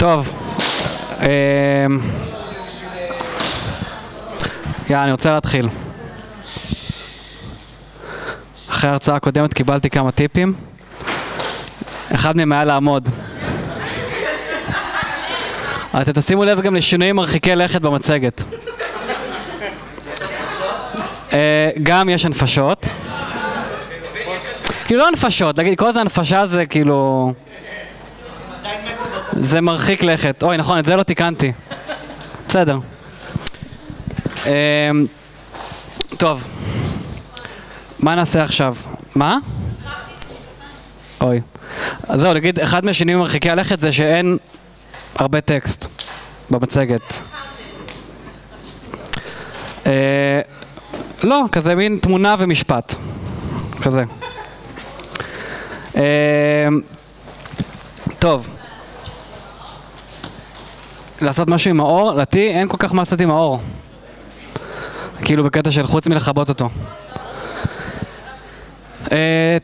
טוב. אמ, יאללה, אני רוצה להתחיל. אחרי ההרצאה הקודמת קיבלתי כמה טיפים. אחד מהם היה לעמוד. אתם תשימו לב גם לשינויים מרחיקי לכת במצגת. אה, גם יש הנפשות. כאילו לא הנפשות, כל זה הנפשה זה כאילו... זה מרחיק לכת. אוי, נכון, את זה לא תיקנתי. בסדר. אמ, טוב, מה נעשה עכשיו? מה? אוי. אז זהו, נגיד, אחד מהשינויים מרחיקי הלכת זה שאין הרבה טקסט במצגת. אה, לא, כזה מין תמונה ומשפט. כזה. אה, טוב. לעשות משהו עם האור, לדעתי אין כל כך מה לעשות עם האור. כאילו בקטע של חוץ מלכבות אותו. Uh,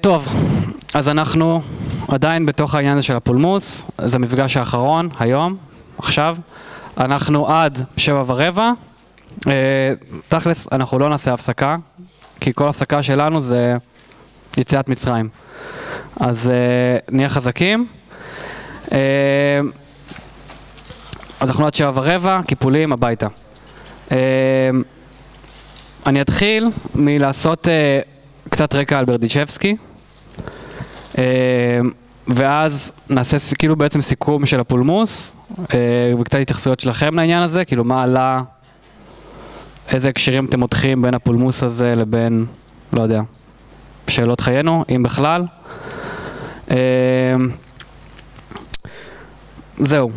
טוב, אז אנחנו עדיין בתוך העניין הזה של הפולמוס, זה המפגש האחרון, היום, עכשיו. אנחנו עד שבע ורבע. Uh, תכלס, אנחנו לא נעשה הפסקה, כי כל הפסקה שלנו זה יציאת מצרים. אז uh, נהיה חזקים. Uh, אז אנחנו עד שבע ורבע, קיפולים, הביתה. אה, אני אתחיל מלעשות אה, קצת רקע על ברדיצ'בסקי, אה, ואז נעשה כאילו בעצם סיכום של הפולמוס, וקצת התייחסויות שלכם לעניין הזה, כאילו מה עלה, איזה הקשרים אתם מותחים בין הפולמוס הזה לבין, לא יודע, שאלות חיינו, אם בכלל. זהו.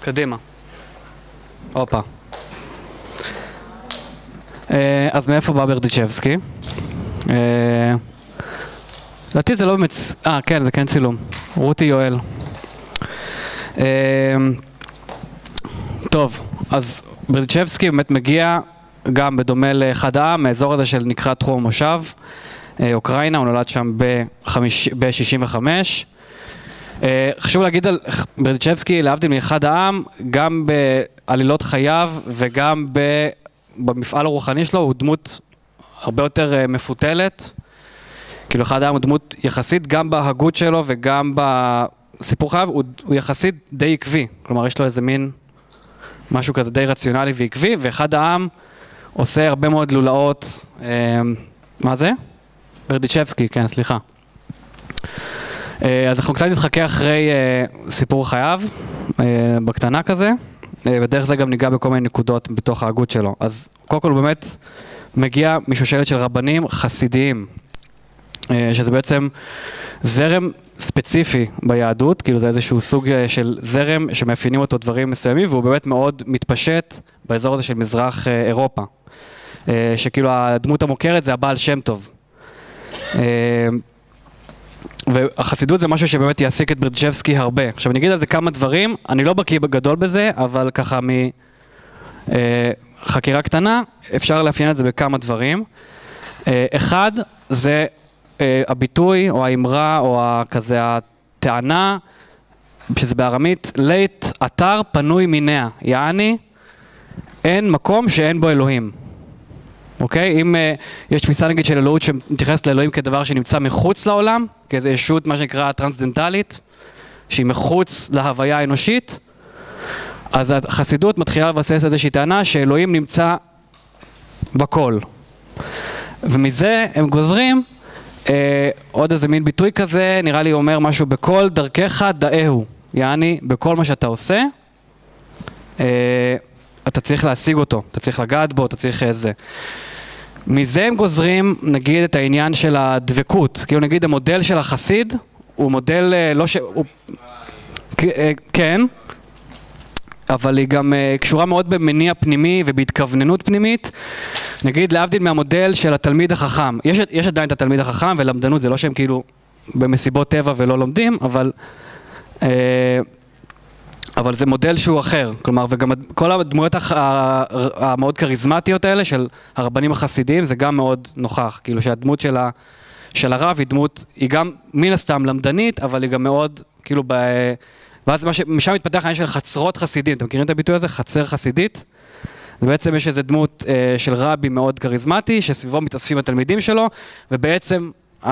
קדימה. הופה. אה, אז מאיפה בא ברדיצ'בסקי? אה, לדעתי זה לא באמת... אה, כן, זה כן צילום. רותי יואל. אה, טוב, אז ברדיצ'בסקי באמת מגיע גם בדומה לאחד העם, מהאזור הזה של נקרא תחום המושב, אוקראינה, הוא נולד שם ב-65. אה, חשוב להגיד על ברדיצ'בסקי, להבדיל מאחד העם, גם בעלילות חייו וגם במפעל הרוחני שלו, הוא דמות הרבה יותר אה, מפותלת. כאילו אחד העם הוא דמות יחסית, גם בהגות שלו וגם בסיפור חייו, הוא, הוא יחסית די עקבי. כלומר, יש לו איזה מין משהו כזה די רציונלי ועקבי, ואחד העם עושה הרבה מאוד לולאות. אה, מה זה? ברדיצ'בסקי, כן, סליחה. אה, אז אנחנו קצת נתחכה אחרי אה, סיפור חייו, אה, בקטנה כזה, ודרך זה גם ניגע בכל מיני נקודות בתוך ההגות שלו. אז קודם כל באמת מגיע משושלת של רבנים חסידיים, שזה בעצם זרם ספציפי ביהדות, כאילו זה איזשהו סוג של זרם שמאפיינים אותו דברים מסוימים, והוא באמת מאוד מתפשט באזור הזה של מזרח אירופה. שכאילו הדמות המוכרת זה הבעל שם טוב. והחסידות זה משהו שבאמת יעסיק את ברדצ'בסקי הרבה. עכשיו אני אגיד על זה כמה דברים, אני לא בקיא גדול בזה, אבל ככה מחקירה אה, קטנה, אפשר לאפיין את זה בכמה דברים. אה, אחד, זה אה, הביטוי או האמרה או כזה הטענה, שזה בארמית, לית אתר פנוי מיניה, יעני, אין מקום שאין בו אלוהים. אוקיי? אם uh, יש תפיסה נגיד של אלוהות שמתייחסת לאלוהים כדבר שנמצא מחוץ לעולם, כאיזו ישות מה שנקרא טרנסדנטלית, שהיא מחוץ להוויה האנושית, אז החסידות מתחילה לבסס איזושהי טענה שאלוהים נמצא בכל. ומזה הם גוזרים אה, עוד איזה מין ביטוי כזה, נראה לי אומר משהו בכל דרכך דאהו, יעני בכל מה שאתה עושה, אה, אתה צריך להשיג אותו, אתה צריך לגעת בו, אתה צריך איזה. מזה הם גוזרים, נגיד, את העניין של הדבקות. כאילו, נגיד, המודל של החסיד הוא מודל אה, לא ש... הוא... אה, כן, אבל היא גם אה, קשורה מאוד במניע פנימי ובהתכווננות פנימית. נגיד, להבדיל מהמודל של התלמיד החכם. יש, יש עדיין את התלמיד החכם ולמדנות, זה לא שהם כאילו במסיבות טבע ולא לומדים, אבל... אה, אבל זה מודל שהוא אחר, כלומר, וגם כל הדמויות הח- המאוד כריזמטיות האלה של הרבנים החסידיים, זה גם מאוד נוכח, כאילו שהדמות של, ה, של הרב היא דמות, היא גם מן הסתם למדנית, אבל היא גם מאוד, כאילו, ב, ואז ש- משם מתפתח העניין של חצרות חסידים, אתם מכירים את הביטוי הזה? חצר חסידית? ובעצם יש איזו דמות אה, של רבי מאוד כריזמטי, שסביבו מתאספים התלמידים שלו, ובעצם, ה...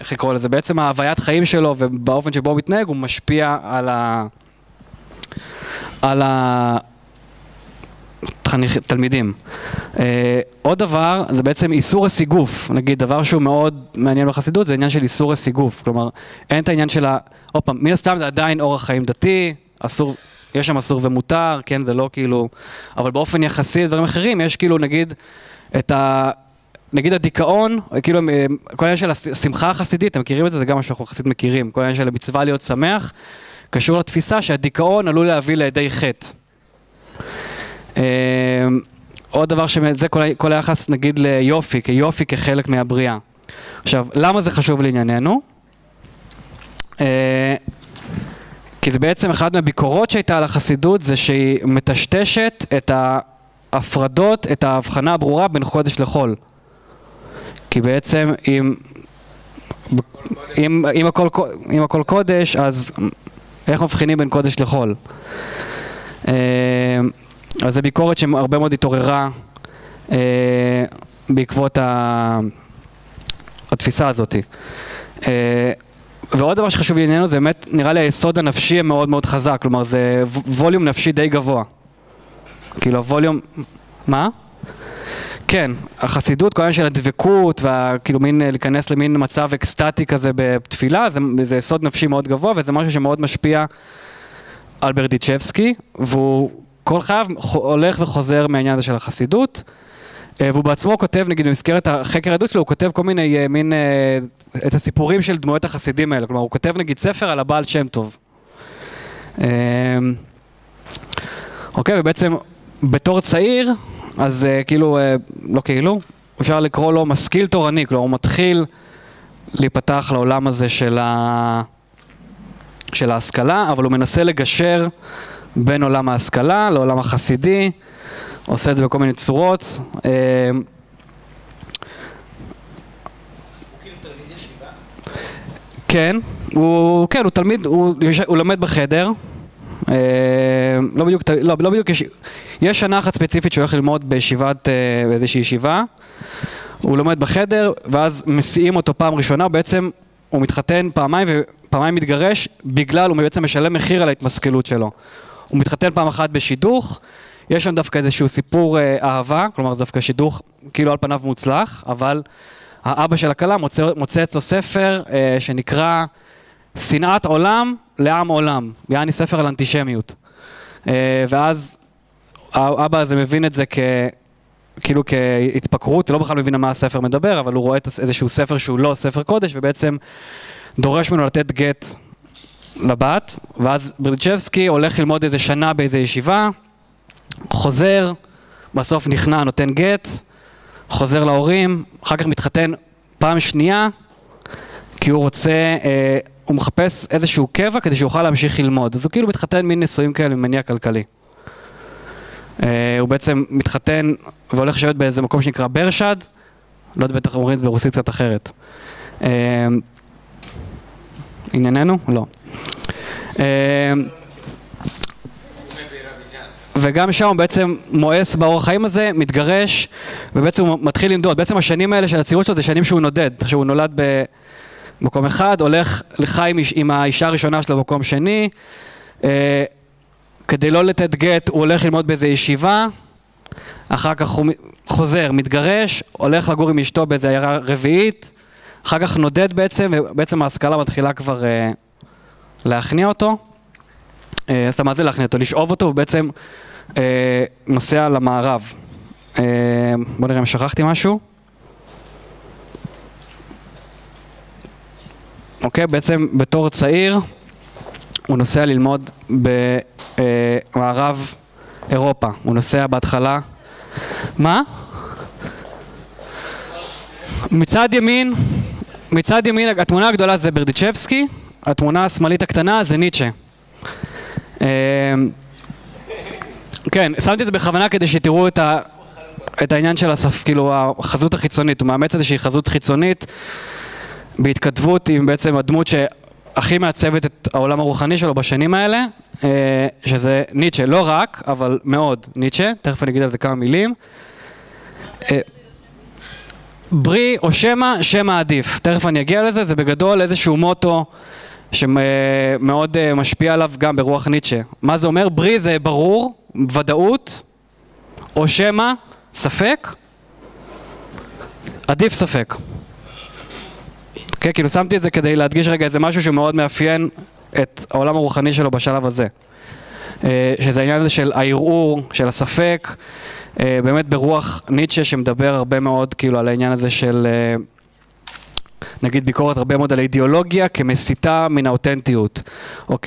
איך לקרוא לזה? בעצם ההוויית חיים שלו ובאופן שבו הוא מתנהג, הוא משפיע על ה... על ה... תלמידים. אה, עוד דבר, זה בעצם איסור הסיגוף. נגיד, דבר שהוא מאוד מעניין בחסידות, זה עניין של איסור הסיגוף. כלומר, אין את העניין של ה... עוד פעם, מן הסתם זה עדיין אורח חיים דתי, אסור, יש שם אסור ומותר, כן, זה לא כאילו... אבל באופן יחסי לדברים אחרים, יש כאילו, נגיד, את ה... נגיד הדיכאון, כאילו, כל העניין של השמחה החסידית, אתם מכירים את זה? זה גם מה שאנחנו חסיד מכירים. כל העניין של המצווה להיות שמח, קשור לתפיסה שהדיכאון עלול להביא לידי חטא. אה, עוד דבר שזה כל, היחס נגיד ליופי, כיופי כחלק מהבריאה. עכשיו, למה זה חשוב לענייננו? אה, כי זה בעצם אחת מהביקורות שהייתה על החסידות, זה שהיא מטשטשת את ההפרדות, את ההבחנה הברורה בין קודש לחול. כי בעצם אם, אם, אם, הכל, אם הכל קודש, אז איך מבחינים בין קודש לחול? אה, אז זו ביקורת שהרבה מאוד התעוררה אה, בעקבות. התפיסה הזאת. אה, ועוד דבר שחשוב לענייננו זה באמת נראה לי היסוד הנפשי המאוד מאוד חזק, כלומר זה ווליום נפשי די גבוה. כאילו הווליום, מה? כן, החסידות, כל העניין של הדבקות, וכאילו מין אה, להיכנס למין מצב אקסטטי כזה בתפילה, זה, זה יסוד נפשי מאוד גבוה וזה משהו שמאוד משפיע על ברדיצ'בסקי, והוא כל חייו הולך וחוזר מהעניין הזה של החסידות, אה, והוא בעצמו כותב, נגיד במסגרת החקר העדות שלו, הוא כותב כל מיני, אה, מין, את הסיפורים של דמויות החסידים האלה, כלומר הוא כותב נגיד ספר על הבעל שם טוב. אוקיי, ובעצם בתור צעיר, אז אה, כאילו, אה, לא כאילו, אפשר לקרוא לו משכיל תורני, כלומר הוא מתחיל להיפתח לעולם הזה של, ה... של ההשכלה, אבל הוא מנסה לגשר בין עולם ההשכלה לעולם החסידי, עושה את זה בכל מיני צורות. אה, כן, הוא, כן, הוא תלמיד, הוא, הוא לומד בחדר. אה, לא בדיוק, לא, לא בדיוק, יש, יש שנה אחת ספציפית שהוא הולך ללמוד בישיבת, אה, באיזושהי ישיבה. הוא לומד בחדר, ואז מסיעים אותו פעם ראשונה, בעצם הוא מתחתן פעמיים ופעמיים מתגרש, בגלל, הוא בעצם משלם מחיר על ההתמסכלות שלו. הוא מתחתן פעם אחת בשידוך, יש שם דווקא איזשהו סיפור אה, אהבה, כלומר זה דווקא שידוך כאילו על פניו מוצלח, אבל האבא של הכלה מוצא, מוצא אצלו ספר אה, שנקרא שנאת עולם לעם עולם, יעני ספר על אנטישמיות. אה, ואז האבא הזה מבין את זה כ... כאילו כהתפקרות, לא בכלל מבין על מה הספר מדבר, אבל הוא רואה איזשהו ספר שהוא לא ספר קודש, ובעצם דורש ממנו לתת גט לבת, ואז ברדיצ'בסקי הולך ללמוד איזה שנה באיזה ישיבה, חוזר, בסוף נכנע, נותן גט, חוזר להורים, אחר כך מתחתן פעם שנייה, כי הוא רוצה, אה, הוא מחפש איזשהו קבע כדי שיוכל להמשיך ללמוד. אז הוא כאילו מתחתן מין נישואים כאלה ממניע כלכלי. אה, הוא בעצם מתחתן והולך לשבת באיזה מקום שנקרא ברשד, לא יודע, בטח אומרים את זה ברוסית קצת אחרת. אה, ענייננו? לא. אה, וגם שם הוא בעצם מואס באורח חיים הזה, מתגרש, ובעצם הוא מתחיל לנדוד. בעצם השנים האלה של הצעירות שלו זה שנים שהוא נודד. שהוא נולד במקום אחד, הולך לחי עם, איש- עם האישה הראשונה שלו במקום שני. אה, כדי לא לתת גט, הוא הולך ללמוד באיזה ישיבה, אחר כך הוא חוזר, מתגרש, הולך לגור עם אשתו באיזה עיירה רביעית, אחר כך נודד בעצם, ובעצם ההשכלה מתחילה כבר אה, להכניע אותו. אה, אז מה זה להכניע אותו? לשאוב אותו, ובעצם אה, נוסע למערב. אה, בוא נראה אם שכחתי משהו. אוקיי, בעצם בתור צעיר הוא נוסע ללמוד במערב אירופה. הוא נוסע בהתחלה... מה? מצד ימין, מצד ימין, התמונה הגדולה זה ברדיצ'בסקי, התמונה השמאלית הקטנה זה ניטשה. כן, שמתי את זה בכוונה כדי שתראו את, ה, את העניין של הסף, כאילו החזות החיצונית, הוא מאמץ איזושהי חזות חיצונית בהתכתבות עם בעצם הדמות שהכי מעצבת את העולם הרוחני שלו בשנים האלה, אה, שזה ניטשה, לא רק, אבל מאוד ניטשה, תכף אני אגיד על זה כמה מילים. אה, ברי או שמא, שמא עדיף, תכף אני אגיע לזה, זה בגדול איזשהו מוטו שמאוד אה, משפיע עליו גם ברוח ניטשה. מה זה אומר? ברי זה ברור, ודאות, או שמא, ספק, עדיף ספק. כן, כאילו שמתי את זה כדי להדגיש רגע איזה משהו שמאוד מאפיין את העולם הרוחני שלו בשלב הזה. אה, שזה העניין הזה של הערעור, של הספק, אה, באמת ברוח ניטשה שמדבר הרבה מאוד כאילו על העניין הזה של אה, נגיד ביקורת הרבה מאוד על האידיאולוגיה כמסיתה מן האותנטיות, או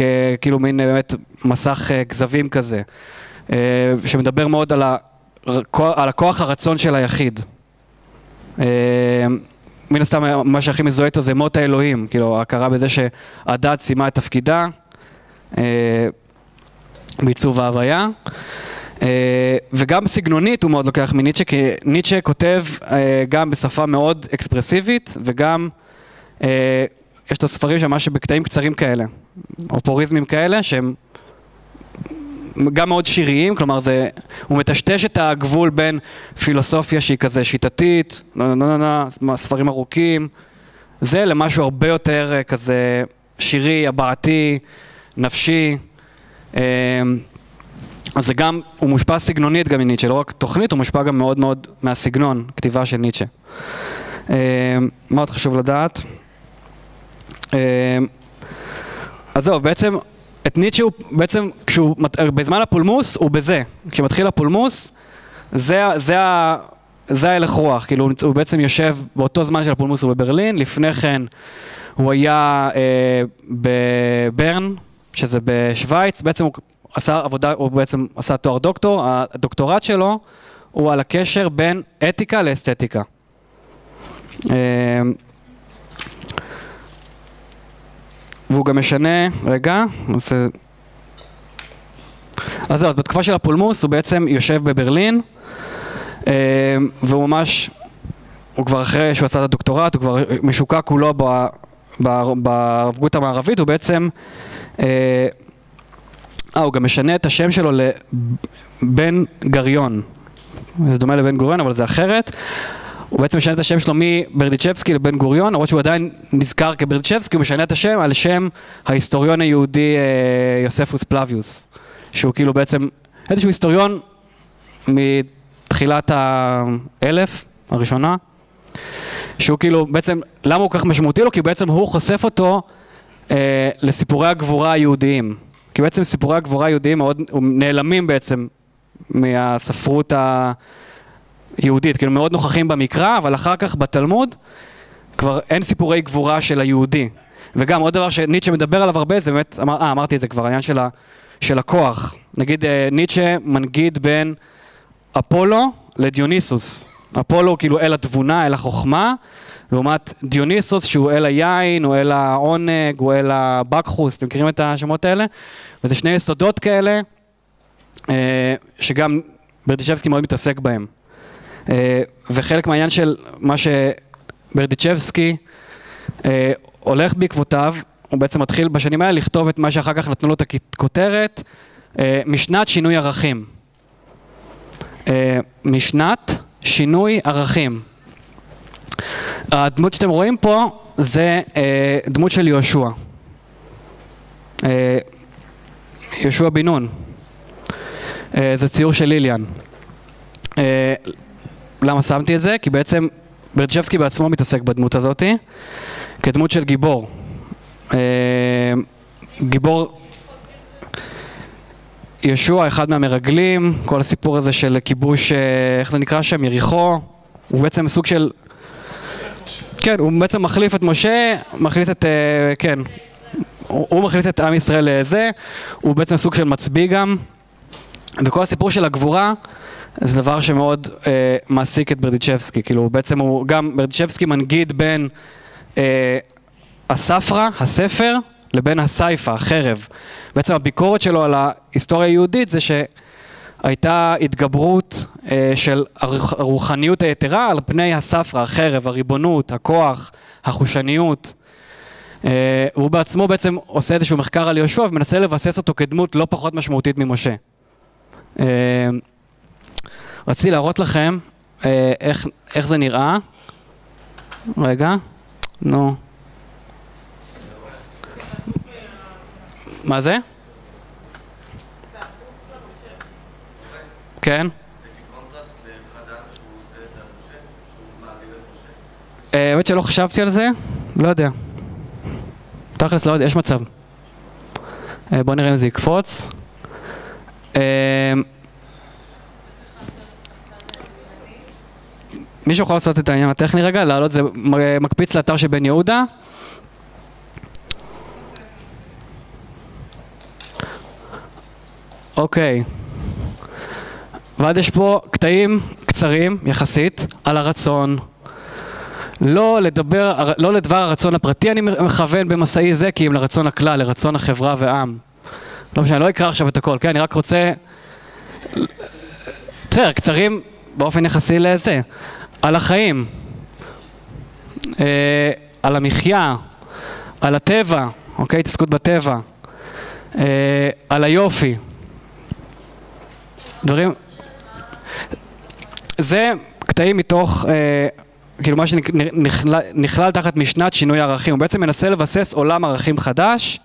כאילו מין באמת מסך כזבים כזה, שמדבר מאוד על, ה, על הכוח הרצון של היחיד. מן הסתם מה שהכי מזוהה איתו זה מות האלוהים, כאילו ההכרה בזה שהדת סיימה את תפקידה אה, בעיצוב ההוויה. אה, וגם סגנונית הוא מאוד לוקח מניטשה, כי ניטשה כותב אה, גם בשפה מאוד אקספרסיבית וגם יש לו ספרים שממש בקטעים קצרים כאלה, אופוריזמים כאלה שהם גם מאוד שיריים, כלומר זה, הוא מטשטש את הגבול בין פילוסופיה שהיא כזה שיטתית, נה נה נה נה, ספרים ארוכים, זה למשהו הרבה יותר אה, כזה שירי, הבעתי, נפשי. אה, אז זה גם, הוא מושפע סגנונית גם מניטשה, לא רק תוכנית, הוא מושפע גם מאוד מאוד מהסגנון, כתיבה של ניטשה. מה עוד חשוב לדעת? אז זהו, בעצם את ניטשה הוא בעצם, כשהוא, בזמן הפולמוס הוא בזה, כשמתחיל הפולמוס זה, זה, זה ההלך רוח, כאילו הוא בעצם יושב באותו זמן של הפולמוס הוא בברלין, לפני כן הוא היה אה, בברן, שזה בשוויץ, בעצם הוא עשה עבודה, הוא בעצם עשה תואר דוקטור, הדוקטורט שלו הוא על הקשר בין אתיקה לאסתטיקה. אה, והוא גם משנה, רגע, אז אז זהו, אז בתקופה של הפולמוס הוא בעצם יושב בברלין, אה, והוא ממש, הוא כבר אחרי שהוא עשה את הדוקטורט, הוא כבר משוקע כולו בערבות המערבית, הוא בעצם, אה, אה, הוא גם משנה את השם שלו לבן גריון. זה דומה לבן גוריון, אבל זה אחרת. הוא בעצם משנה את השם שלו מברדיצ'בסקי לבן גוריון, למרות שהוא עדיין נזכר כברדיצ'בסקי, הוא משנה את השם על שם ההיסטוריון היהודי אה, יוספוס פלביוס, שהוא כאילו בעצם איזשהו היסטוריון מתחילת האלף הראשונה, שהוא כאילו בעצם, למה הוא כך משמעותי לו? כי בעצם הוא חושף אותו אה, לסיפורי הגבורה היהודיים. כי בעצם סיפורי הגבורה היהודיים מאוד נעלמים בעצם מהספרות ה... יהודית, כאילו מאוד נוכחים במקרא, אבל אחר כך בתלמוד כבר אין סיפורי גבורה של היהודי. וגם עוד דבר שניטשה מדבר עליו הרבה, זה באמת, אמר, אה, אמרתי את זה כבר, העניין של, ה, של הכוח. נגיד אה, ניטשה מנגיד בין אפולו לדיוניסוס. אפולו הוא כאילו אל התבונה, אל החוכמה, לעומת דיוניסוס שהוא אל היין, הוא אל העונג, הוא אל הבקחוס, אתם מכירים את השמות האלה? וזה שני יסודות כאלה, אה, שגם ברדישבסקי מאוד מתעסק בהם. אה, וחלק מהעניין של מה שברדיצ'בסקי אה, הולך בעקבותיו, הוא בעצם מתחיל בשנים האלה לכתוב את מה שאחר כך נתנו לו את הכותרת, אה, משנת שינוי ערכים. משנת שינוי ערכים. הדמות שאתם רואים פה זה דמות של יהושע. יהושע בן נון. זה ציור של ליליאן. למה שמתי את זה? כי בעצם ברצ'בסקי בעצמו מתעסק בדמות הזאתי כדמות של גיבור. אה, גיבור ישוע, אחד מהמרגלים, כל הסיפור הזה של כיבוש, אה, איך זה נקרא שם? יריחו, הוא בעצם סוג של... כן, הוא בעצם מחליף את משה, מחליף את... אה, כן, הוא, הוא מחליף את עם ישראל לזה, הוא בעצם סוג של מצביא גם, וכל הסיפור של הגבורה זה דבר שמאוד אה, מעסיק את ברדיצ'בסקי, כאילו בעצם הוא גם, ברדיצ'בסקי מנגיד בין אה, הספרה, הספר, לבין הסייפה, החרב. בעצם הביקורת שלו על ההיסטוריה היהודית זה שהייתה התגברות אה, של הרוחניות היתרה על פני הספרא, החרב, הריבונות, הכוח, החושניות. אה, הוא בעצמו בעצם עושה איזשהו מחקר על יהושע ומנסה לבסס אותו כדמות לא פחות משמעותית ממשה. אה, רציתי להראות לכם אה, איך, איך זה נראה. רגע, נו. מה זה? כן. האמת שלא חשבתי על זה, לא יודע. תכלס לא יודע, יש מצב. בואו נראה אם זה יקפוץ. מישהו יכול לעשות את העניין הטכני רגע? להעלות זה מקפיץ לאתר של בן יהודה. אוקיי. ואז יש פה קטעים קצרים יחסית על הרצון. לא לדבר, לא לדבר הרצון הפרטי אני מכוון במסעי זה, כי אם לרצון הכלל, לרצון החברה והעם. לא משנה, אני לא אקרא עכשיו את הכל, כן? אני רק רוצה... בסדר, קצרים באופן יחסי לזה. על החיים, אה, על המחיה, על הטבע, אוקיי? התעסקות בטבע, אה, על היופי. דברים... זה קטעים מתוך, אה, כאילו מה שנכלל תחת משנת שינוי ערכים. הוא בעצם מנסה לבסס עולם ערכים חדש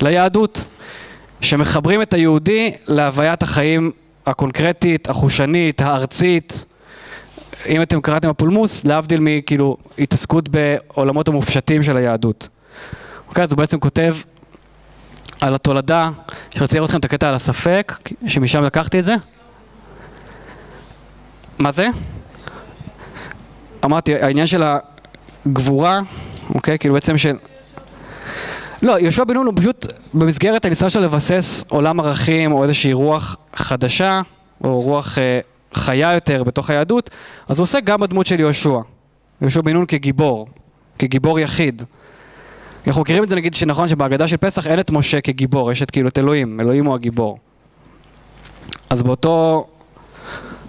ליהדות, שמחברים את היהודי להוויית החיים הקונקרטית, החושנית, הארצית, אם אתם קראתם הפולמוס, להבדיל מכאילו התעסקות בעולמות המופשטים של היהדות. אוקיי, אז הוא בעצם כותב על התולדה, שרציתי לראות לכם את הקטע על הספק, שמשם לקחתי את זה. מה זה? אמרתי, העניין של הגבורה, אוקיי, כאילו בעצם של... לא, יהושע בן נון הוא פשוט במסגרת הניסיון שלו לבסס עולם ערכים או איזושהי רוח חדשה, או רוח אה, חיה יותר בתוך היהדות, אז הוא עושה גם בדמות של יהושע. יהושע בן נון כגיבור, כגיבור יחיד. אנחנו מכירים את זה נגיד שנכון שבהגדה של פסח אין את משה כגיבור, יש את כאילו את אלוהים, אלוהים הוא הגיבור. אז באותו,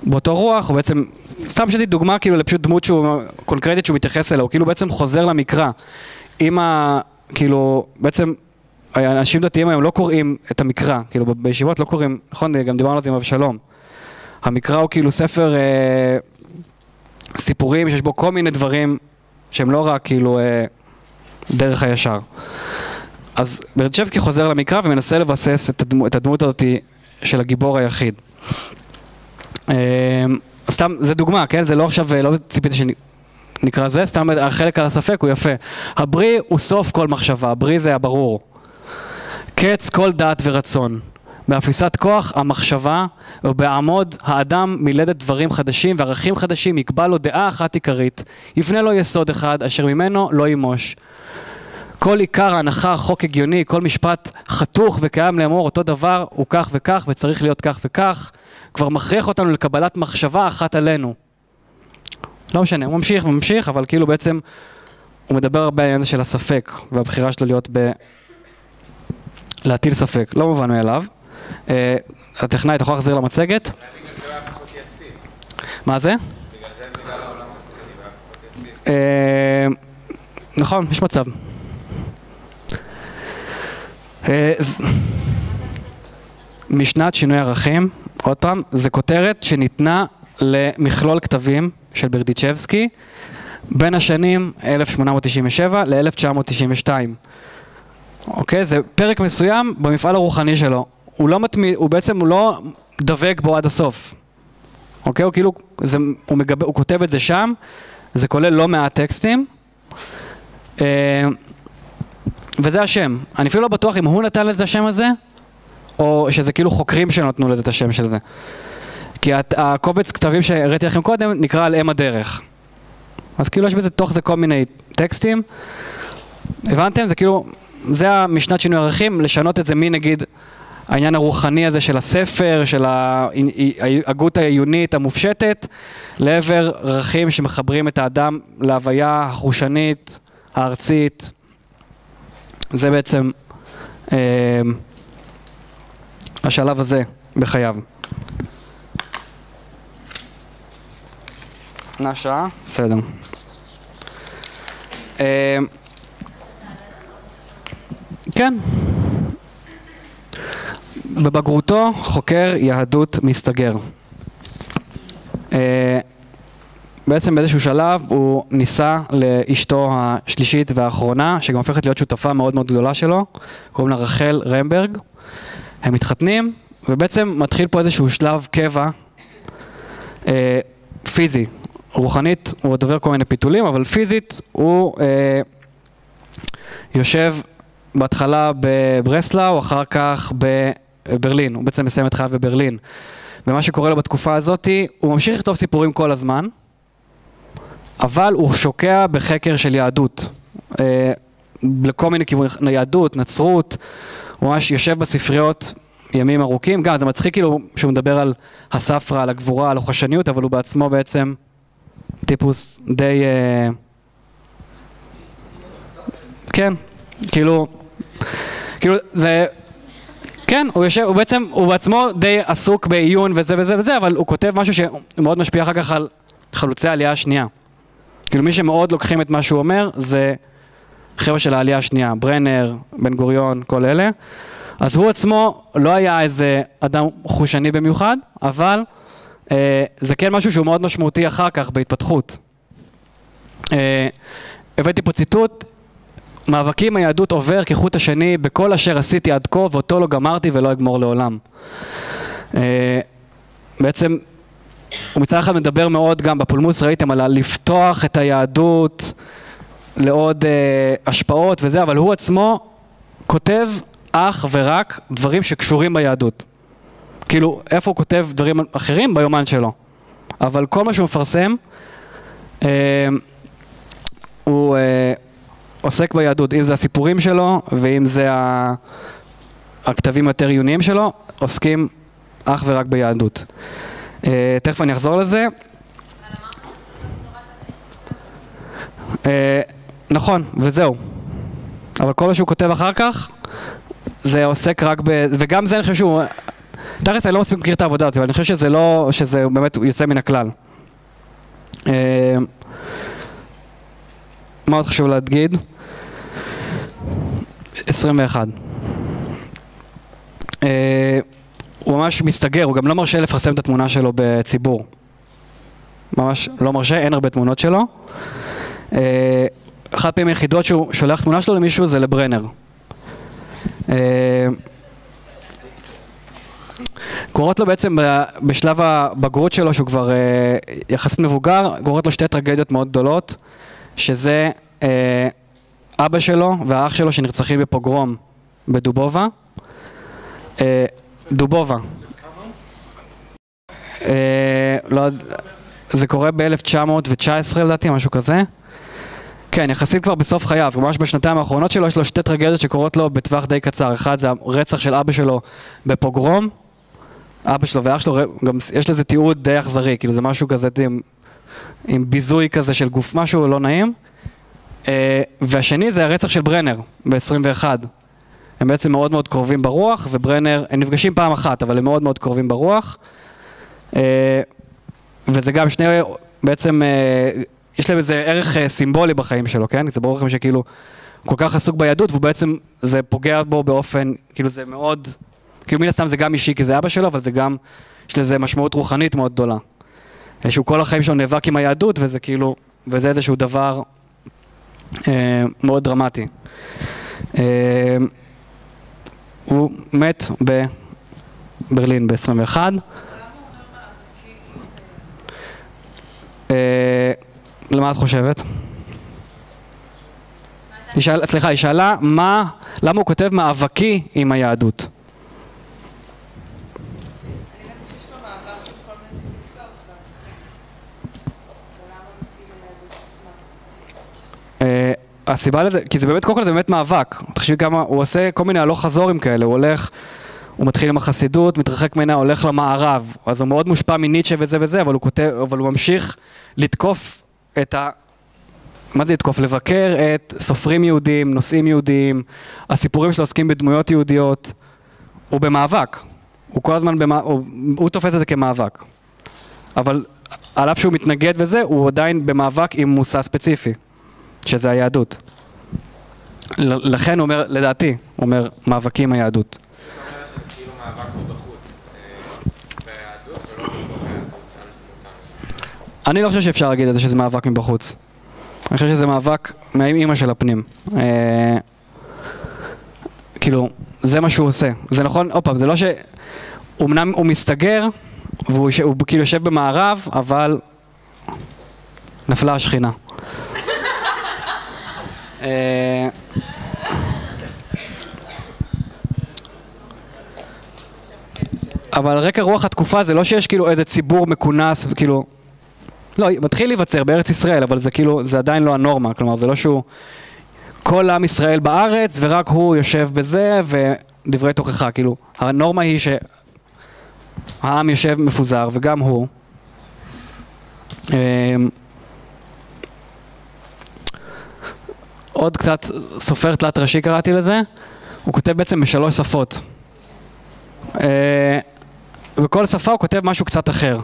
באותו רוח הוא בעצם, סתם שתהיה דוגמה כאילו לפשוט דמות שהוא, קונקרטית שהוא מתייחס אליה, הוא כאילו בעצם חוזר למקרא. אם ה... כאילו, בעצם אנשים דתיים היום לא קוראים את המקרא, כאילו בישיבות לא קוראים, נכון, גם דיברנו על זה עם אבשלום. המקרא הוא כאילו ספר אה, סיפורים שיש בו כל מיני דברים שהם לא רק כאילו אה, דרך הישר. אז ברדשבסקי חוזר למקרא ומנסה לבסס את, הדמו, את הדמות הזאת של הגיבור היחיד. אה, סתם, זה דוגמה, כן? זה לא עכשיו, לא ציפיתי שנקרא זה, סתם החלק על הספק הוא יפה. הבריא הוא סוף כל מחשבה, הבריא זה הברור. קץ כל דעת ורצון. באפיסת כוח המחשבה ובעמוד האדם מילדת דברים חדשים וערכים חדשים יקבע לו דעה אחת עיקרית יבנה לו יסוד אחד אשר ממנו לא ימוש. כל עיקר ההנחה, חוק הגיוני, כל משפט חתוך וקיים לאמור אותו דבר הוא כך וכך וצריך להיות כך וכך כבר מכריח אותנו לקבלת מחשבה אחת עלינו. לא משנה, הוא ממשיך וממשיך אבל כאילו בעצם הוא מדבר הרבה על העניין של הספק והבחירה שלו להיות ב... להטיל ספק, לא מובן מאליו הטכנאי, אתה יכול להחזיר למצגת? מה זה? אה, נכון, יש מצב. אה, משנת שינוי ערכים, עוד פעם, זה כותרת שניתנה למכלול כתבים של ברדיצ'בסקי בין השנים 1897 ל-1992. אוקיי? זה פרק מסוים במפעל הרוחני שלו. הוא לא מתמיד, הוא בעצם הוא לא דבק בו עד הסוף. אוקיי? הוא כאילו, זה, הוא, מגב, הוא כותב את זה שם, זה כולל לא מעט טקסטים. אה, וזה השם. אני אפילו לא בטוח אם הוא נתן לזה השם הזה, או שזה כאילו חוקרים שנתנו לזה את השם של זה. כי הקובץ כתבים שהראיתי לכם קודם נקרא על אם הדרך. אז כאילו יש בזה תוך זה כל מיני טקסטים. הבנתם? זה כאילו, זה המשנת שינוי ערכים, לשנות את זה מנגיד העניין הרוחני הזה של הספר, של ההגות העיונית המופשטת, לעבר ערכים שמחברים את האדם להוויה החושנית, הארצית. זה בעצם אה, השלב הזה בחייו. מה השעה? בסדר. אה, כן. בבגרותו חוקר יהדות מסתגר. אה, בעצם באיזשהו שלב הוא נישא לאשתו השלישית והאחרונה, שגם הופכת להיות שותפה מאוד מאוד גדולה שלו, קוראים לה רחל רמברג. הם מתחתנים, ובעצם מתחיל פה איזשהו שלב קבע אה, פיזי. רוחנית הוא עוד עובר כל מיני פיתולים, אבל פיזית הוא אה, יושב בהתחלה בברסלאו, אחר כך בברלין, הוא בעצם מסיים את חייו בברלין. ומה שקורה לו בתקופה הזאת, הוא ממשיך לכתוב סיפורים כל הזמן, אבל הוא שוקע בחקר של יהדות. אה, לכל מיני כיוונים, יהדות, נצרות, הוא ממש יושב בספריות ימים ארוכים. גם זה מצחיק כאילו שהוא מדבר על הספרא, על הגבורה, על החושניות, אבל הוא בעצמו בעצם טיפוס די... אה, כן, כאילו, כאילו זה, כן, הוא יושב, הוא בעצם, הוא בעצמו די עסוק בעיון וזה וזה וזה, אבל הוא כותב משהו שמאוד משפיע אחר כך על חלוצי העלייה השנייה. כאילו מי שמאוד לוקחים את מה שהוא אומר זה חבר'ה של העלייה השנייה, ברנר, בן גוריון, כל אלה. אז הוא עצמו לא היה איזה אדם חושני במיוחד, אבל אה, זה כן משהו שהוא מאוד משמעותי אחר כך בהתפתחות. אה, הבאתי פה ציטוט, מאבקים היהדות עובר כחוט השני בכל אשר עשיתי עד כה ואותו לא גמרתי ולא אגמור לעולם. אה, בעצם הוא מצד אחד מדבר מאוד גם בפולמוס ראיתם על לפתוח את היהדות לעוד אה, השפעות וזה, אבל הוא עצמו כותב אך ורק דברים שקשורים ביהדות. כאילו, איפה הוא כותב דברים אחרים? ביומן שלו. אבל כל מה שהוא מפרסם, אה, הוא אה, עוסק ביהדות, אם זה הסיפורים שלו ואם זה ה... הכתבים היותר עיוניים שלו, עוסקים אך ורק ביהדות. אה, תכף אני אחזור לזה. אה, נכון, וזהו. אבל כל מה שהוא כותב אחר כך, זה עוסק רק ב... וגם זה אני חושב שהוא... תכלס אני לא מספיק מכיר את העבודה הזאת, אבל אני חושב שזה לא... שזה באמת יוצא מן הכלל. אה, מה עוד חשוב להגיד? 21. הוא ממש מסתגר, הוא גם לא מרשה לפרסם את התמונה שלו בציבור. ממש לא מרשה, אין הרבה תמונות שלו. אחת הפעמים היחידות שהוא שולח תמונה שלו למישהו זה לברנר. קורות לו בעצם בשלב הבגרות שלו, שהוא כבר יחסית מבוגר, קורות לו שתי טרגדיות מאוד גדולות, שזה אבא שלו והאח שלו שנרצחים בפוגרום בדובובה. דובובה. לא, זה קורה ב-1919 לדעתי, משהו כזה. כן, יחסית כבר בסוף חייו, ממש בשנתיים האחרונות שלו יש לו שתי טרגדיות שקורות לו בטווח די קצר. אחד זה הרצח של אבא שלו בפוגרום, אבא שלו ואח שלו, גם יש לזה תיעוד די אכזרי, כאילו זה משהו כזה עם, עם ביזוי כזה של גוף, משהו לא נעים. והשני זה הרצח של ברנר ב-21. הם בעצם מאוד מאוד קרובים ברוח, וברנר, הם נפגשים פעם אחת, אבל הם מאוד מאוד קרובים ברוח. וזה גם שני, בעצם, יש להם איזה ערך סימבולי בחיים שלו, כן? זה ברור לכם שכאילו, כל כך עסוק ביהדות, והוא בעצם, זה פוגע בו באופן, כאילו זה מאוד, כאילו מן הסתם זה גם אישי כי זה אבא שלו, אבל זה גם, יש לזה משמעות רוחנית מאוד גדולה. שהוא כל החיים שלו נאבק עם היהדות, וזה כאילו, וזה איזשהו דבר אה, מאוד דרמטי. אה, הוא מת בברלין ב-21. אה, למה את חושבת? סליחה, היא שאלה מה, למה הוא כותב מאבקי עם היהדות? הסיבה לזה, כי זה באמת, קודם כל זה באמת מאבק. תחשבי כמה, הוא עושה כל מיני הלוך חזורים כאלה, הוא הולך, הוא מתחיל עם החסידות, מתרחק ממנה, הולך למערב. אז הוא מאוד מושפע מניטשה וזה וזה, אבל הוא כותב, אבל הוא ממשיך לתקוף את מה זה לתקוף? לבקר את סופרים יהודים, נושאים יהודיים, הסיפורים שלו עוסקים בדמויות יהודיות. הוא במאבק, הוא כל הזמן, במה, הוא, הוא תופס את זה כמאבק. אבל על אף שהוא מתנגד וזה, הוא עדיין במאבק עם מושא ספציפי, שזה היהדות. לכן הוא אומר, לדעתי, הוא אומר, מאבקים עם היהדות. כאילו אה, אני לא חושב שאפשר להגיד את זה שזה מאבק מבחוץ. אני חושב שזה מאבק מאימא של הפנים. אה, כאילו, זה מה שהוא עושה. זה נכון, עוד פעם, זה לא ש... אמנם הוא מסתגר, והוא ש... הוא כאילו יושב במערב, אבל נפלה השכינה. אה, אבל רקע רוח התקופה זה לא שיש כאילו איזה ציבור מכונס, כאילו... לא, מתחיל להיווצר בארץ ישראל, אבל זה כאילו, זה עדיין לא הנורמה, כלומר זה לא שהוא... כל עם ישראל בארץ ורק הוא יושב בזה ודברי תוכחה, כאילו, הנורמה היא שהעם יושב מפוזר וגם הוא. עוד קצת סופר תלת ראשי קראתי לזה, הוא כותב בעצם בשלוש שפות. אה, בכל שפה הוא כותב משהו קצת אחר.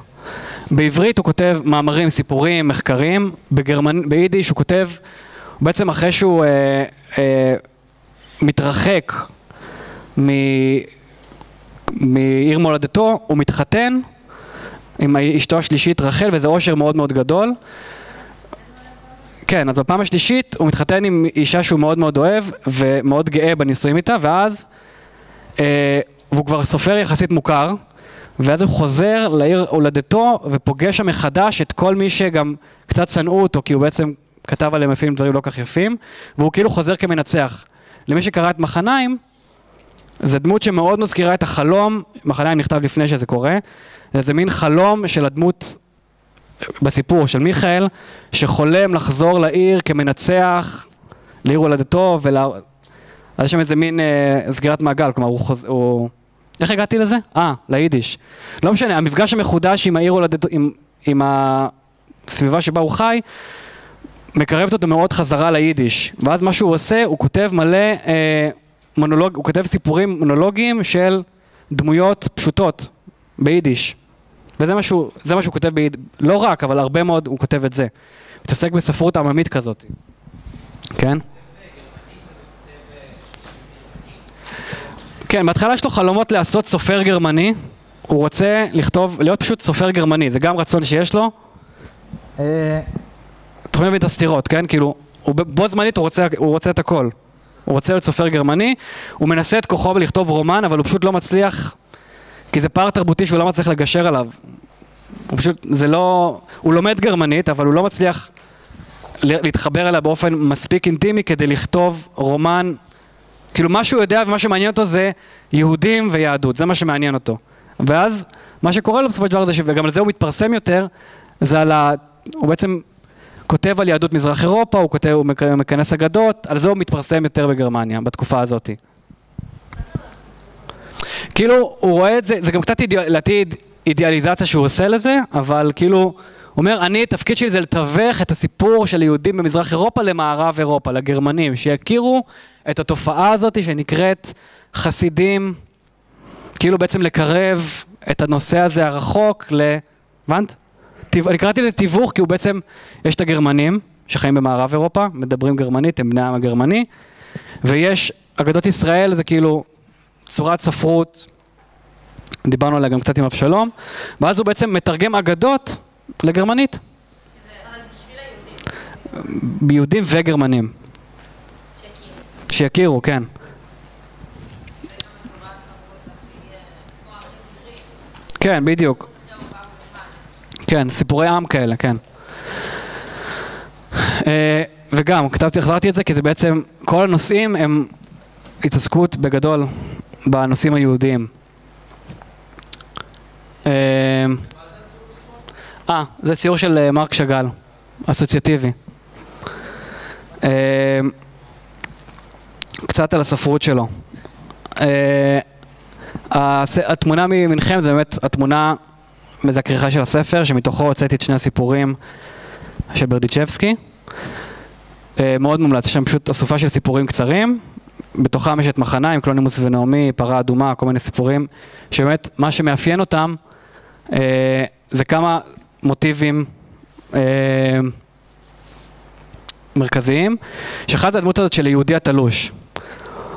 בעברית הוא כותב מאמרים, סיפורים, מחקרים, בגרמנ... ביידיש הוא כותב, בעצם אחרי שהוא אה, אה, מתרחק מ... מעיר מולדתו, הוא מתחתן עם אשתו השלישית רחל, וזה אושר מאוד מאוד גדול. כן, אז בפעם השלישית הוא מתחתן עם אישה שהוא מאוד מאוד אוהב ומאוד גאה בנישואים איתה, ואז, אה, והוא כבר סופר יחסית מוכר, ואז הוא חוזר לעיר הולדתו ופוגש שם מחדש את כל מי שגם קצת שנאו אותו, כי הוא בעצם כתב עליהם לפעמים דברים לא כך יפים, והוא כאילו חוזר כמנצח. למי שקרא את מחניים, זה דמות שמאוד מזכירה את החלום, מחניים נכתב לפני שזה קורה, זה מין חלום של הדמות בסיפור של מיכאל, שחולם לחזור לעיר כמנצח, לעיר הולדתו, ולה... אז יש שם איזה מין אה, סגירת מעגל, כלומר הוא, חוז... הוא איך הגעתי לזה? אה, ליידיש. לא משנה, המפגש המחודש עם העיר הולדתו, עם, עם הסביבה שבה הוא חי, מקרבת אותו מאוד חזרה ליידיש. ואז מה שהוא עושה, הוא כותב מלא אה, מונולוג, הוא כותב סיפורים מונולוגיים של דמויות פשוטות ביידיש. וזה מה שהוא, מה שהוא כותב ביידיש, לא רק, אבל הרבה מאוד הוא כותב את זה. הוא מתעסק בספרות עממית כזאת. כן? כן, בהתחלה יש לו חלומות לעשות סופר גרמני, הוא רוצה לכתוב, להיות פשוט סופר גרמני, זה גם רצון שיש לו. אתם יכולים להבין את הסתירות, כן? כאילו, בו זמנית הוא רוצה, הוא רוצה את הכל. הוא רוצה להיות סופר גרמני, הוא מנסה את כוחו בלכתוב רומן, אבל הוא פשוט לא מצליח, כי זה פער תרבותי שהוא לא מצליח לגשר עליו. הוא פשוט, זה לא, הוא לומד גרמנית, אבל הוא לא מצליח להתחבר אליה באופן מספיק אינטימי כדי לכתוב רומן כאילו מה שהוא יודע ומה שמעניין אותו זה יהודים ויהדות, זה מה שמעניין אותו. ואז מה שקורה לו בסופו של דבר זה, וגם על זה הוא מתפרסם יותר, זה על ה... הוא בעצם כותב על יהדות מזרח אירופה, הוא כותב, הוא מכנס אגדות, על זה הוא מתפרסם יותר בגרמניה, בתקופה הזאת. כאילו, הוא רואה את זה, זה גם קצת לדעתי אידיאליזציה שהוא עושה לזה, אבל כאילו, הוא אומר, אני, התפקיד שלי זה לתווך את הסיפור של יהודים במזרח אירופה למערב אירופה, לגרמנים, שיכירו את התופעה הזאת שנקראת חסידים, כאילו בעצם לקרב את הנושא הזה הרחוק ל... הבנת? אני קראתי לזה תיווך כי הוא בעצם, יש את הגרמנים שחיים במערב אירופה, מדברים גרמנית, הם בני העם הגרמני, ויש אגדות ישראל, זה כאילו צורת ספרות, דיברנו עליה גם קצת עם אבשלום, ואז הוא בעצם מתרגם אגדות לגרמנית. ביהודים וגרמנים. שיכירו, כן. כן, בדיוק. כן, סיפורי עם כאלה, כן. אה, וגם, כתבתי, החזרתי את זה כי זה בעצם, כל הנושאים הם התעסקות בגדול בנושאים היהודיים. אה, אה זה ציור של אה, מרק שאגאל, אסוציאטיבי. קצת על הספרות שלו. Uh, התמונה ממנחם זה באמת התמונה, זה הכריכה של הספר, שמתוכו הוצאתי את שני הסיפורים של ברדיצ'בסקי. אה, מאוד מומלץ, יש שם פשוט אסופה של סיפורים קצרים, בתוכם יש את מחניים, קלונימוס ונעמי, פרה אדומה, כל מיני סיפורים, שבאמת מה שמאפיין אותם אה, זה כמה מוטיבים אה, מרכזיים, שאחד זה הדמות הזאת של היהודי התלוש.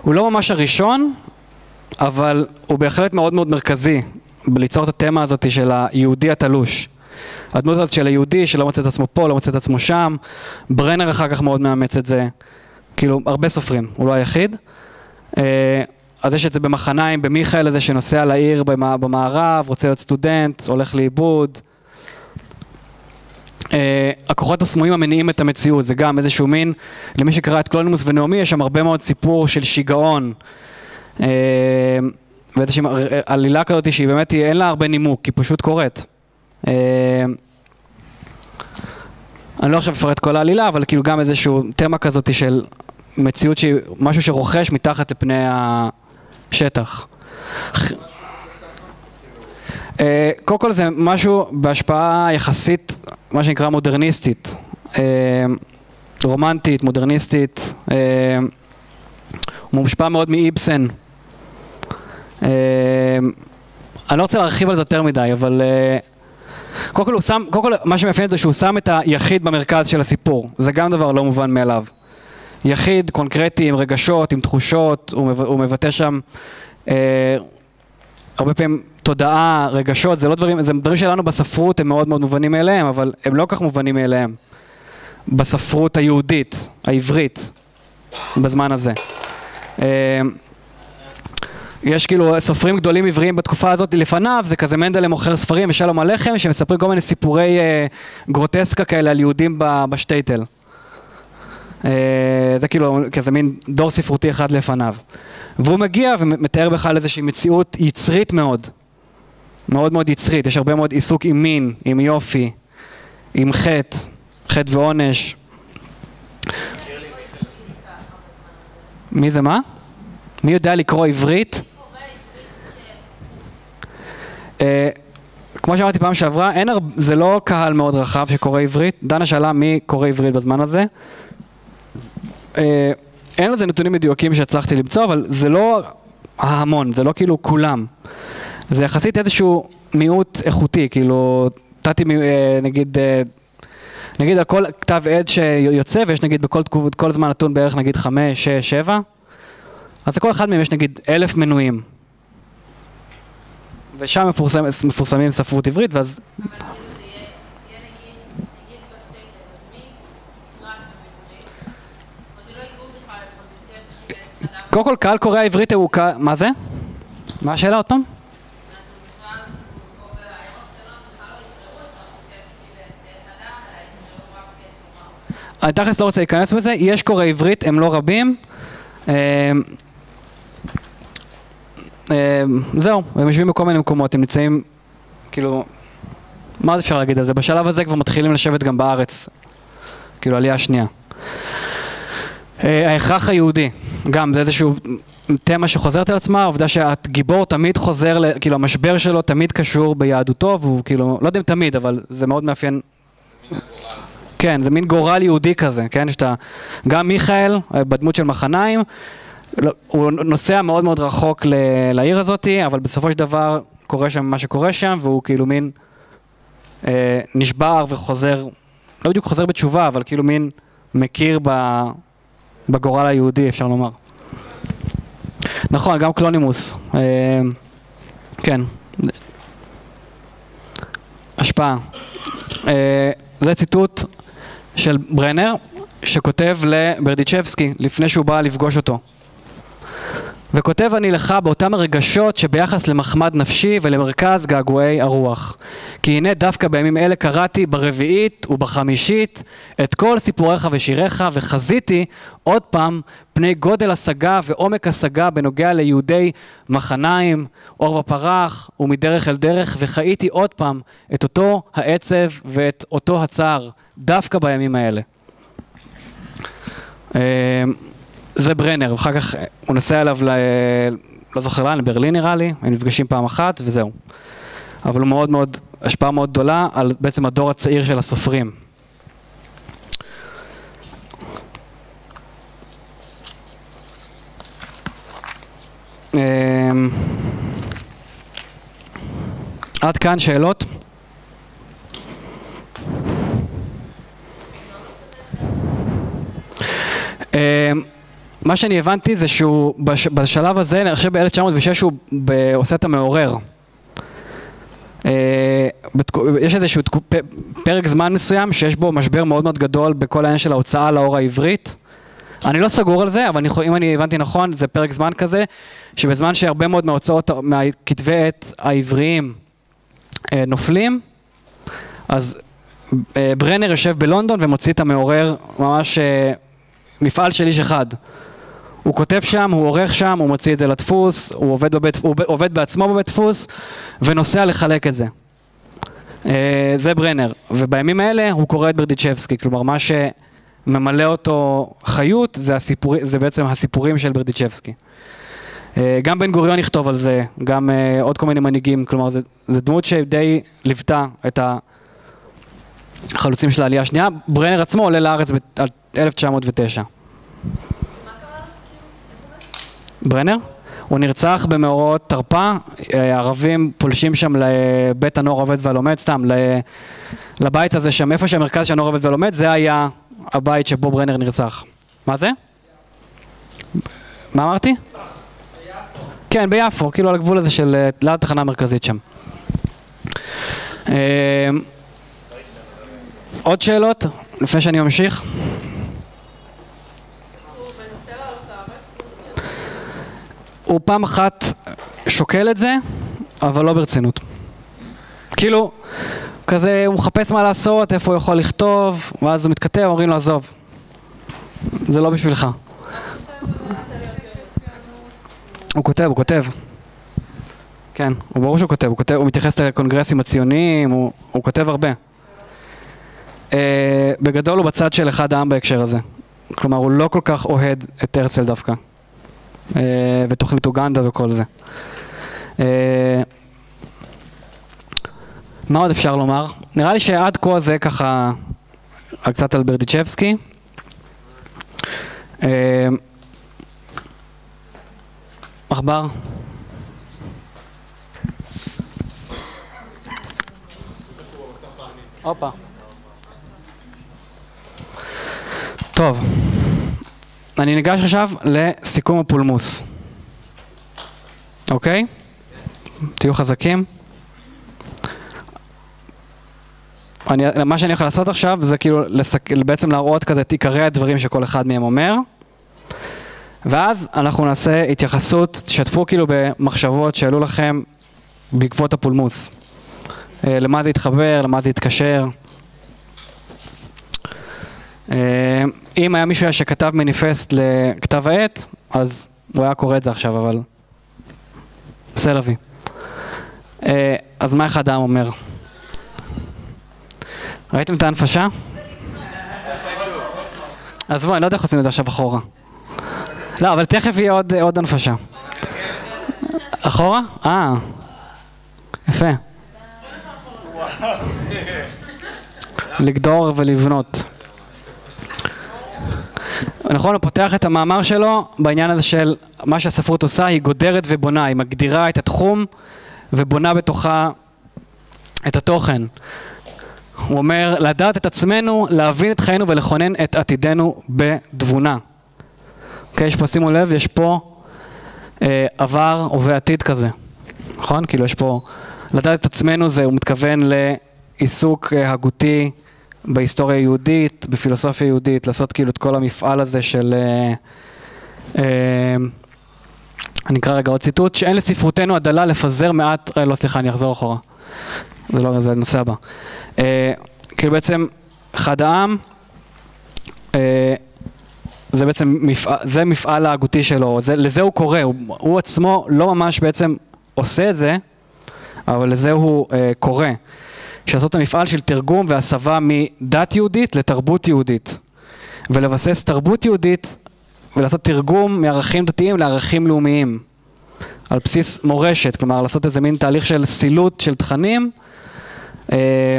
הוא לא ממש הראשון, אבל הוא בהחלט מאוד מאוד מרכזי בליצור את התמה הזאת של היהודי התלוש. הדמות הזאת של היהודי שלא מוצא את עצמו פה, לא מוצא את עצמו שם, ברנר אחר כך מאוד מאמץ את זה, כאילו הרבה סופרים, הוא לא היחיד. אה, אז יש את זה במחניים, במיכאל הזה שנוסע לעיר במערב, רוצה להיות סטודנט, הולך לאיבוד. Uh, הכוחות הסמויים המניעים את המציאות, זה גם איזשהו מין, למי שקרא את קלונימוס ונעמי, יש שם הרבה מאוד סיפור של שיגעון. Uh, ואיזושהי עלילה כזאת שהיא באמת, אין לה הרבה נימוק, היא פשוט קורית. Uh, אני לא עכשיו אפרט כל העלילה, אבל כאילו גם איזשהו תמה כזאת של מציאות שהיא משהו שרוכש מתחת לפני השטח. אה, קודם כל זה משהו בהשפעה יחסית, מה שנקרא מודרניסטית, אה, רומנטית, מודרניסטית, אה, הוא מושפע מאוד מאיבסן. אני לא רוצה להרחיב על זה יותר מדי, אבל קודם כל, קודם כל מה שמאפיין את זה שהוא שם את היחיד במרכז של הסיפור, זה גם דבר לא מובן מאליו. יחיד, קונקרטי, עם רגשות, עם תחושות, הוא, מב, הוא מבטא שם אה, הרבה פעמים תודעה, רגשות, זה לא דברים, זה דברים שלנו בספרות הם מאוד מאוד מובנים מאליהם, אבל הם לא כך מובנים מאליהם. בספרות היהודית, העברית, בזמן הזה. אה, יש כאילו סופרים גדולים עבריים בתקופה הזאת לפניו, זה כזה מנדלה מוכר ספרים ושלום הלחם, שמספרים כל מיני סיפורי אה, גרוטסקה כאלה על יהודים בשטייטל. אה, זה כאילו כזה מין דור ספרותי אחד לפניו. והוא מגיע ומתאר בכלל איזושהי מציאות יצרית מאוד. מאוד מאוד יצרית, יש הרבה מאוד עיסוק עם מין, עם יופי, עם חטא, חטא ועונש. מי זה מה? מי יודע לקרוא עברית? אה, כמו שאמרתי פעם שעברה, אין הר... זה לא קהל מאוד רחב שקורא עברית. דנה שאלה מי קורא עברית בזמן הזה. אה, אין לזה נתונים מדויקים שהצלחתי למצוא, אבל זה לא ההמון, זה לא כאילו כולם. זה יחסית איזשהו מיעוט איכותי, כאילו, נתתי אה, נגיד, נגיד על כל כתב עת שיוצא, ויש נגיד בכל תקופ, כל זמן נתון בערך נגיד חמש, שש, שבע, אז לכל אחד מהם יש נגיד אלף מנויים. ושם מפורסם, מפורסמים ספרות עברית, ואז... קודם כל, קהל קורא העברית הוא קהל... מה זה? מה השאלה עוד פעם? אני תכלס לא רוצה להיכנס בזה, יש קוראי עברית, הם לא רבים. אה, זהו, הם יושבים בכל מיני מקומות, הם נמצאים, כאילו, מה אפשר להגיד על זה? בשלב הזה כבר מתחילים לשבת גם בארץ, כאילו עלייה שנייה. אה, ההכרח היהודי, גם זה איזשהו תמה שחוזרת על עצמה, העובדה שהגיבור תמיד חוזר, כאילו המשבר שלו תמיד קשור ביהדותו, והוא כאילו, לא יודע אם תמיד, אבל זה מאוד מאפיין. כן, זה מין גורל יהודי כזה, כן? שאתה, גם מיכאל, אה, בדמות של מחניים, לא, הוא נוסע מאוד מאוד רחוק ל, לעיר הזאתי, אבל בסופו של דבר קורה שם מה שקורה שם, והוא כאילו מין אה, נשבר וחוזר, לא בדיוק חוזר בתשובה, אבל כאילו מין מכיר ב, בגורל היהודי, אפשר לומר. נכון, גם קלונימוס. אה, כן. השפעה. אה, זה ציטוט של ברנר, שכותב לברדיצ'בסקי לפני שהוא בא לפגוש אותו. וכותב אני לך באותם הרגשות שביחס למחמד נפשי ולמרכז געגועי הרוח. כי הנה דווקא בימים אלה קראתי ברביעית ובחמישית את כל סיפוריך ושיריך וחזיתי עוד פעם פני גודל השגה ועומק השגה בנוגע ליהודי מחניים, אור בפרח ומדרך אל דרך וחייתי עוד פעם את אותו העצב ואת אותו הצער דווקא בימים האלה. זה ברנר, אחר כך הוא נוסע אליו, ל... לא זוכר לאן, לברלין נראה לי, הם נפגשים פעם אחת וזהו. אבל הוא מאוד מאוד, השפעה מאוד גדולה על בעצם הדור הצעיר של הסופרים. אמ, עד כאן שאלות? מה שאני הבנתי זה שהוא בש, בשלב הזה, אני חושב ב-1906 הוא ב, עושה את המעורר. אה, יש איזשהו פרק זמן מסוים שיש בו משבר מאוד מאוד גדול בכל העניין של ההוצאה לאור העברית. אני לא סגור על זה, אבל אני, אם אני הבנתי נכון, זה פרק זמן כזה, שבזמן שהרבה מאוד מההוצאות, מהכתבי עת העבריים אה, נופלים, אז אה, ברנר יושב בלונדון ומוציא את המעורר, ממש מפעל של איש אחד. הוא כותב שם, הוא עורך שם, הוא מוציא את זה לדפוס, הוא עובד, בבית, הוא עובד בעצמו בבית דפוס ונוסע לחלק את זה. אה, זה ברנר, ובימים האלה הוא קורא את ברדיצ'בסקי, כלומר מה שממלא אותו חיות זה, הסיפור, זה בעצם הסיפורים של ברדיצ'בסקי. אה, גם בן גוריון יכתוב על זה, גם אה, עוד כל מיני מנהיגים, כלומר זה דמות שדי ליוותה את החלוצים של העלייה השנייה. ברנר עצמו עולה לארץ ב-1909. ברנר? הוא נרצח במאורעות תרפ"א, אה, ערבים פולשים שם לבית הנוער עובד והלומד, סתם, לבית הזה שם, איפה שהמרכז של הנוער עובד והלומד, זה היה הבית שבו ברנר נרצח. מה זה? מה אמרתי? כן, ביפו, כאילו על הגבול הזה של אה, ליד התחנה המרכזית שם. אה, עוד שאלות לפני שאני ממשיך? הוא פעם אחת שוקל את זה, אבל לא ברצינות. כאילו, כזה הוא מחפש מה לעשות, איפה הוא יכול לכתוב, ואז הוא מתכתב, אומרים לו עזוב. זה לא בשבילך. הוא כותב, הוא כותב. כן, הוא ברור שהוא כותב, הוא כותב, הוא מתייחס לקונגרסים הציוניים, הוא, הוא כותב הרבה. Uh, בגדול הוא בצד של אחד העם בהקשר הזה. כלומר, הוא לא כל כך אוהד את הרצל דווקא. Uh, ותוכנית אוגנדה וכל זה. Uh, מה עוד אפשר לומר? נראה לי שעד כה זה ככה קצת על ברדיצ'בסקי. Uh, עכבר? הופה. טוב, אני ניגש עכשיו לסיכום הפולמוס, אוקיי? תהיו חזקים. אני, מה שאני יכול לעשות עכשיו זה כאילו לסק, בעצם להראות כזה את עיקרי הדברים שכל אחד מהם אומר. ואז אנחנו נעשה התייחסות, תשתפו כאילו במחשבות שעלו לכם בעקבות הפולמוס. אה, למה זה יתחבר, למה זה יתקשר. אה, אם היה מישהו שכתב מניפסט לכתב העת, אז הוא היה קורא את זה עכשיו, אבל... בסדר וי. אה, אז מה אחד העם אומר? ראיתם את ההנפשה? אז בואי, אני לא יודע איך עושים את זה עכשיו אחורה. לא, אבל תכף יהיה עוד, עוד הנפשה. אחורה? אה, יפה. לגדור ולבנות. נכון, הוא פותח את המאמר שלו בעניין הזה של מה שהספרות עושה, היא גודרת ובונה, היא מגדירה את התחום ובונה בתוכה את התוכן. הוא אומר, לדעת את עצמנו, להבין את חיינו ולכונן את עתידנו בתבונה. אוקיי, יש פה, שימו לב, יש פה אה, עבר, הווה, עתיד כזה, נכון? כאילו יש פה, לדעת את עצמנו זה, הוא מתכוון לעיסוק אה, הגותי בהיסטוריה יהודית, בפילוסופיה יהודית, לעשות כאילו את כל המפעל הזה של... אה, אה, אני אקרא רגע עוד ציטוט, שאין לספרותנו הדלה לפזר מעט, אה, לא סליחה, אני אחזור אחורה. זה לא, זה הנושא הבא. אה, כאילו בעצם, אחד העם, אה, זה בעצם מפעל, זה מפעל ההגותי שלו, זה, לזה הוא קורא, הוא, הוא עצמו לא ממש בעצם עושה את זה, אבל לזה הוא אה, קורא. שעשות את המפעל של תרגום והסבה מדת יהודית לתרבות יהודית. ולבסס תרבות יהודית ולעשות תרגום מערכים דתיים לערכים לאומיים. על בסיס מורשת, כלומר לעשות איזה מין תהליך של סילוט של תכנים אה,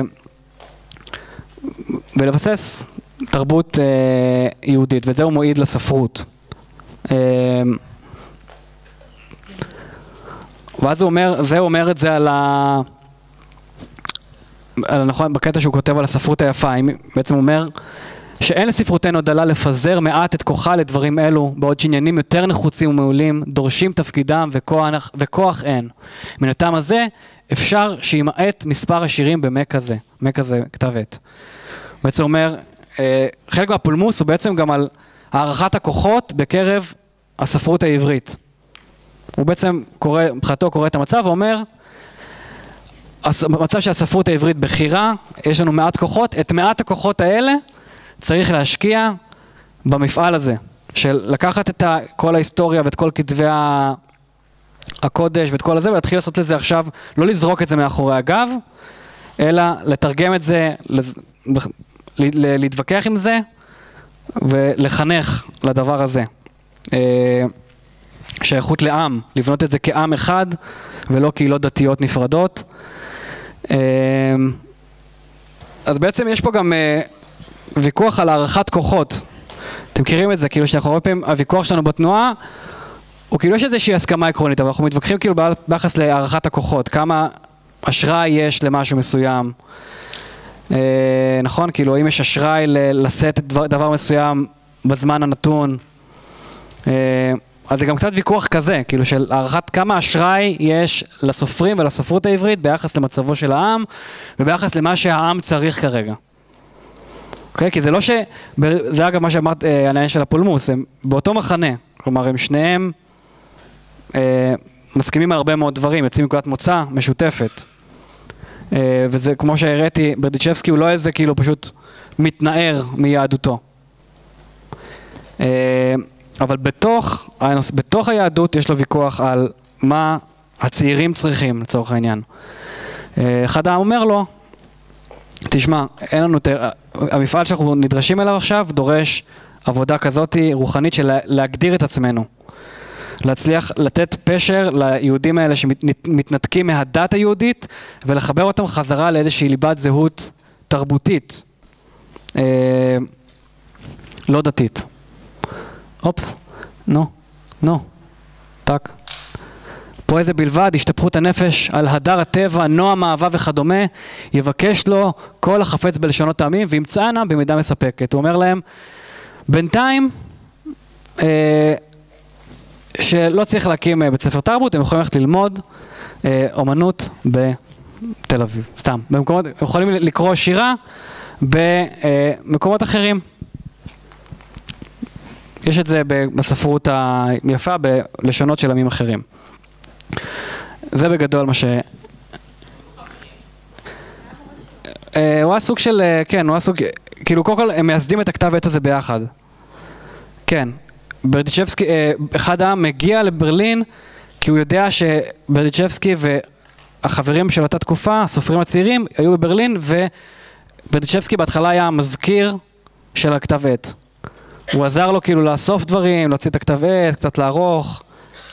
ולבסס תרבות אה, יהודית, וזה הוא מועיד לספרות. אה, ואז הוא אומר, זה אומר את זה על ה... נכון, בקטע שהוא כותב על הספרות היפה, אם- בעצם אומר שאין לספרותנו דלה לפזר מעט את כוחה לדברים אלו, בעוד שעניינים יותר נחוצים ומעולים דורשים תפקידם וכוח, וכוח אין. מן הטעם הזה, אפשר שימעט מספר השירים במק כזה, מק כזה כתב עת. בעצם אומר, אה, חלק מהפולמוס הוא בעצם גם על הערכת הכוחות בקרב הספרות העברית. הוא בעצם קורא, מבחינתו קורא את המצב ואומר, במצב שהספרות העברית בכירה, יש לנו מעט כוחות, את מעט הכוחות האלה צריך להשקיע במפעל הזה, של לקחת את כל ההיסטוריה ואת כל כתבי הקודש ואת כל הזה, ולהתחיל לעשות לזה עכשיו, לא לזרוק את זה מאחורי הגב, אלא לתרגם את זה, להתווכח עם זה ולחנך לדבר הזה. אה, שייכות לעם, לבנות את זה כעם אחד ולא קהילות דתיות נפרדות. אה, אז בעצם יש פה גם אה, ויכוח על הערכת כוחות. אתם מכירים את זה, כאילו שאנחנו הרבה פעמים, הוויכוח שלנו בתנועה הוא כאילו יש איזושהי הסכמה עקרונית, אבל אנחנו מתווכחים כאילו ביחס להערכת הכוחות, כמה אשראי יש למשהו מסוים. אה, נכון? כאילו, האם יש אשראי לשאת דבר, דבר מסוים בזמן הנתון? אה, אז זה גם קצת ויכוח כזה, כאילו של הערכת כמה אשראי יש לסופרים ולספרות העברית ביחס למצבו של העם וביחס למה שהעם צריך כרגע. אוקיי? כי זה לא ש... זה אגב מה שאמרת אה, על העניין של הפולמוס, הם באותו מחנה, כלומר הם שניהם אה, מסכימים על הרבה מאוד דברים, יוצאים מנקודת מוצא משותפת. אה, וזה כמו שהראיתי, ברדיצ'בסקי הוא לא איזה כאילו פשוט מתנער מיהדותו. אה, אבל בתוך, בתוך היהדות יש לו ויכוח על מה הצעירים צריכים לצורך העניין. אה, אחד העם אומר לו, תשמע, אין לנו, ת- המפעל שאנחנו נדרשים אליו עכשיו דורש עבודה כזאת רוחנית של לה- להגדיר את עצמנו. להצליח לתת פשר ליהודים האלה שמתנתקים מהדת היהודית ולחבר אותם חזרה לאיזושהי ליבת זהות תרבותית, אה, לא דתית. אופס, נו, נו, טאק. פה איזה בלבד, השתפכות הנפש על הדר הטבע, נועם אהבה וכדומה, יבקש לו כל החפץ בלשונות העמים וימצאנה במידה מספקת. הוא אומר להם, בינתיים, אה, שלא צריך להקים אה, בית ספר תרבות, הם יכולים ללכת ללמוד אה, אומנות בתל אביב, סתם. במקומות, הם יכולים לקרוא שירה במקומות אחרים. יש את זה בספרות היפה בלשונות של עמים אחרים. זה בגדול מה ש... אה, הוא היה סוג של, אה, כן, הוא היה סוג, כאילו קודם כל הם מייסדים את הכתב עת הזה ביחד. כן. ברדיצ'בסקי, אה, אחד העם מגיע לברלין כי הוא יודע שברדיצ'בסקי והחברים של אותה תקופה, הסופרים הצעירים, היו בברלין וברדיצ'בסקי בהתחלה היה המזכיר של הכתב עת. הוא עזר לו כאילו לאסוף דברים, להוציא את הכתב עת, קצת לערוך.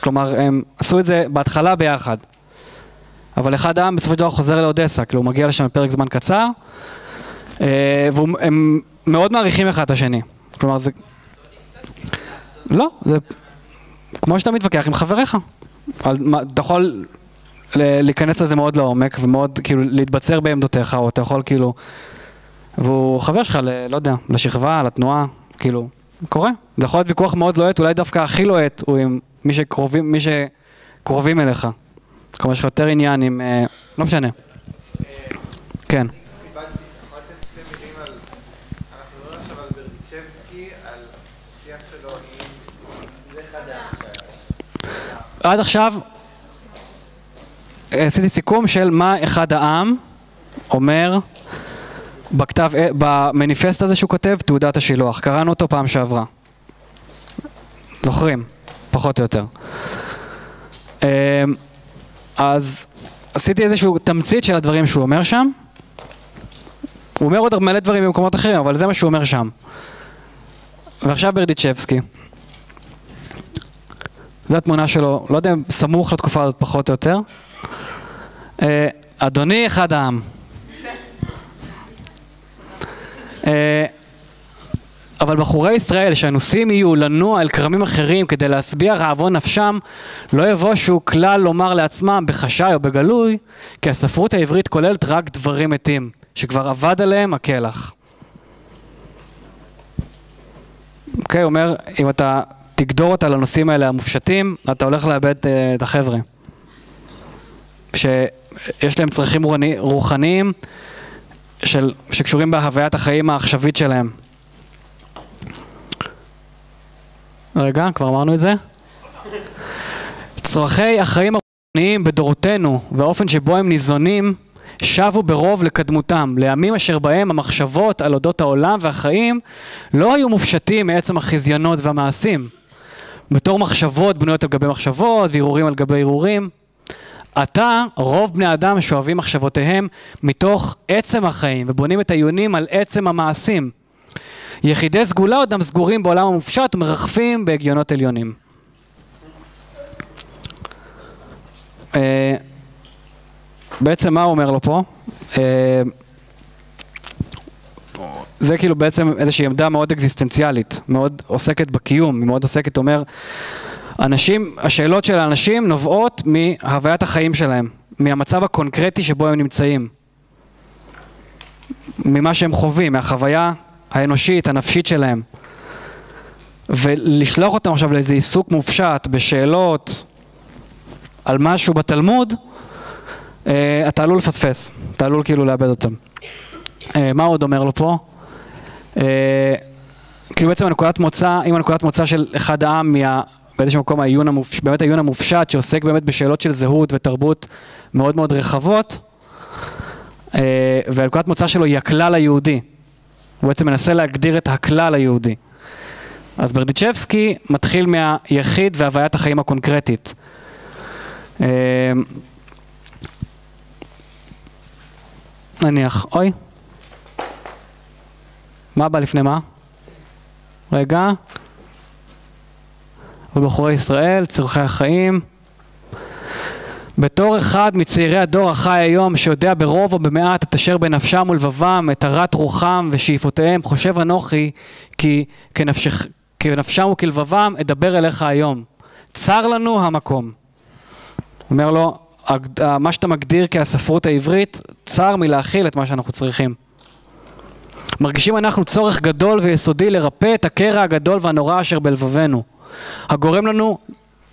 כלומר, הם עשו את זה בהתחלה ביחד. אבל אחד העם בסופו של דבר חוזר לאודסה, כאילו הוא מגיע לשם בפרק זמן קצר, אה, והם מאוד מעריכים אחד את השני. כלומר, זה... לא, זה כמו שאתה מתווכח עם חבריך. אתה יכול להיכנס לזה מאוד לעומק ומאוד כאילו להתבצר בעמדותיך, או אתה יכול כאילו... והוא חבר שלך, לא יודע, לשכבה, לתנועה, כאילו, קורה. זה יכול להיות ויכוח מאוד לוהט, אולי דווקא הכי לוהט הוא עם מי שקרובים, מי שקרובים אליך. כלומר, יש לך יותר עניין עם... אה, לא משנה. כן. עד עכשיו עשיתי סיכום של מה אחד העם אומר בכתב, אה, במניפסט הזה שהוא כותב, תעודת השילוח. קראנו אותו פעם שעברה. זוכרים? פחות או יותר. אמ, אז עשיתי איזשהו תמצית של הדברים שהוא אומר שם. הוא אומר עוד מלא דברים במקומות אחרים, אבל זה מה שהוא אומר שם. ועכשיו ברדיצ'בסקי. זו התמונה שלו, לא יודע סמוך לתקופה הזאת פחות או יותר. אה, אדוני אחד העם. אבל בחורי ישראל שהנוסעים יהיו לנוע אל כרמים אחרים כדי להשביע רעבון נפשם, לא יבושו כלל לומר לעצמם בחשאי או בגלוי, כי הספרות העברית כוללת רק דברים מתים, שכבר אבד עליהם הקלח. אוקיי, okay, אומר, אם אתה תגדור אותה לנושאים האלה המופשטים, אתה הולך לאבד uh, את החבר'ה. שיש להם צרכים רוחניים של, שקשורים בהוויית החיים העכשווית שלהם. רגע, כבר אמרנו את זה? צרכי החיים הרוחניים בדורותינו והאופן שבו הם ניזונים שבו ברוב לקדמותם, לימים אשר בהם המחשבות על אודות העולם והחיים לא היו מופשטים מעצם החזיונות והמעשים. בתור מחשבות בנויות על גבי מחשבות והרהורים על גבי הרהורים. עתה רוב בני אדם שואבים מחשבותיהם מתוך עצם החיים ובונים את העיונים על עצם המעשים. יחידי סגולה עודם סגורים בעולם המופשט ומרחפים בהגיונות עליונים. אה, בעצם מה הוא אומר לו פה? אה, זה כאילו בעצם איזושהי עמדה מאוד אקזיסטנציאלית, מאוד עוסקת בקיום, היא מאוד עוסקת, אומר, אנשים, השאלות של האנשים נובעות מהוויית החיים שלהם, מהמצב הקונקרטי שבו הם נמצאים, ממה שהם חווים, מהחוויה האנושית, הנפשית שלהם. ולשלוח אותם עכשיו לאיזה עיסוק מופשט בשאלות על משהו בתלמוד, אה, אתה עלול לפספס, אתה עלול כאילו לאבד אותם. אה, מה עוד אומר לו פה? אה, כאילו בעצם הנקודת מוצא, אם הנקודת מוצא של אחד העם מה... באיזשהו מקום העיון המופש... באמת העיון המופשט שעוסק באמת בשאלות של זהות ותרבות מאוד מאוד רחבות והנקודת מוצא שלו היא הכלל היהודי. הוא בעצם מנסה להגדיר את הכלל היהודי. אז ברדיצ'בסקי מתחיל מהיחיד והוויית החיים הקונקרטית. נניח, אוי. מה בא לפני מה? רגע. ובחורי ישראל, צורכי החיים. בתור אחד מצעירי הדור החי היום, שיודע ברוב או במעט את אשר בנפשם ולבבם, את הרת רוחם ושאיפותיהם, חושב אנוכי כי כנפשך, כנפשם וכלבבם אדבר אליך היום. צר לנו המקום. אומר לו, מה שאתה מגדיר כהספרות העברית, צר מלהכיל את מה שאנחנו צריכים. מרגישים אנחנו צורך גדול ויסודי לרפא את הקרע הגדול והנורא אשר בלבבנו, הגורם לנו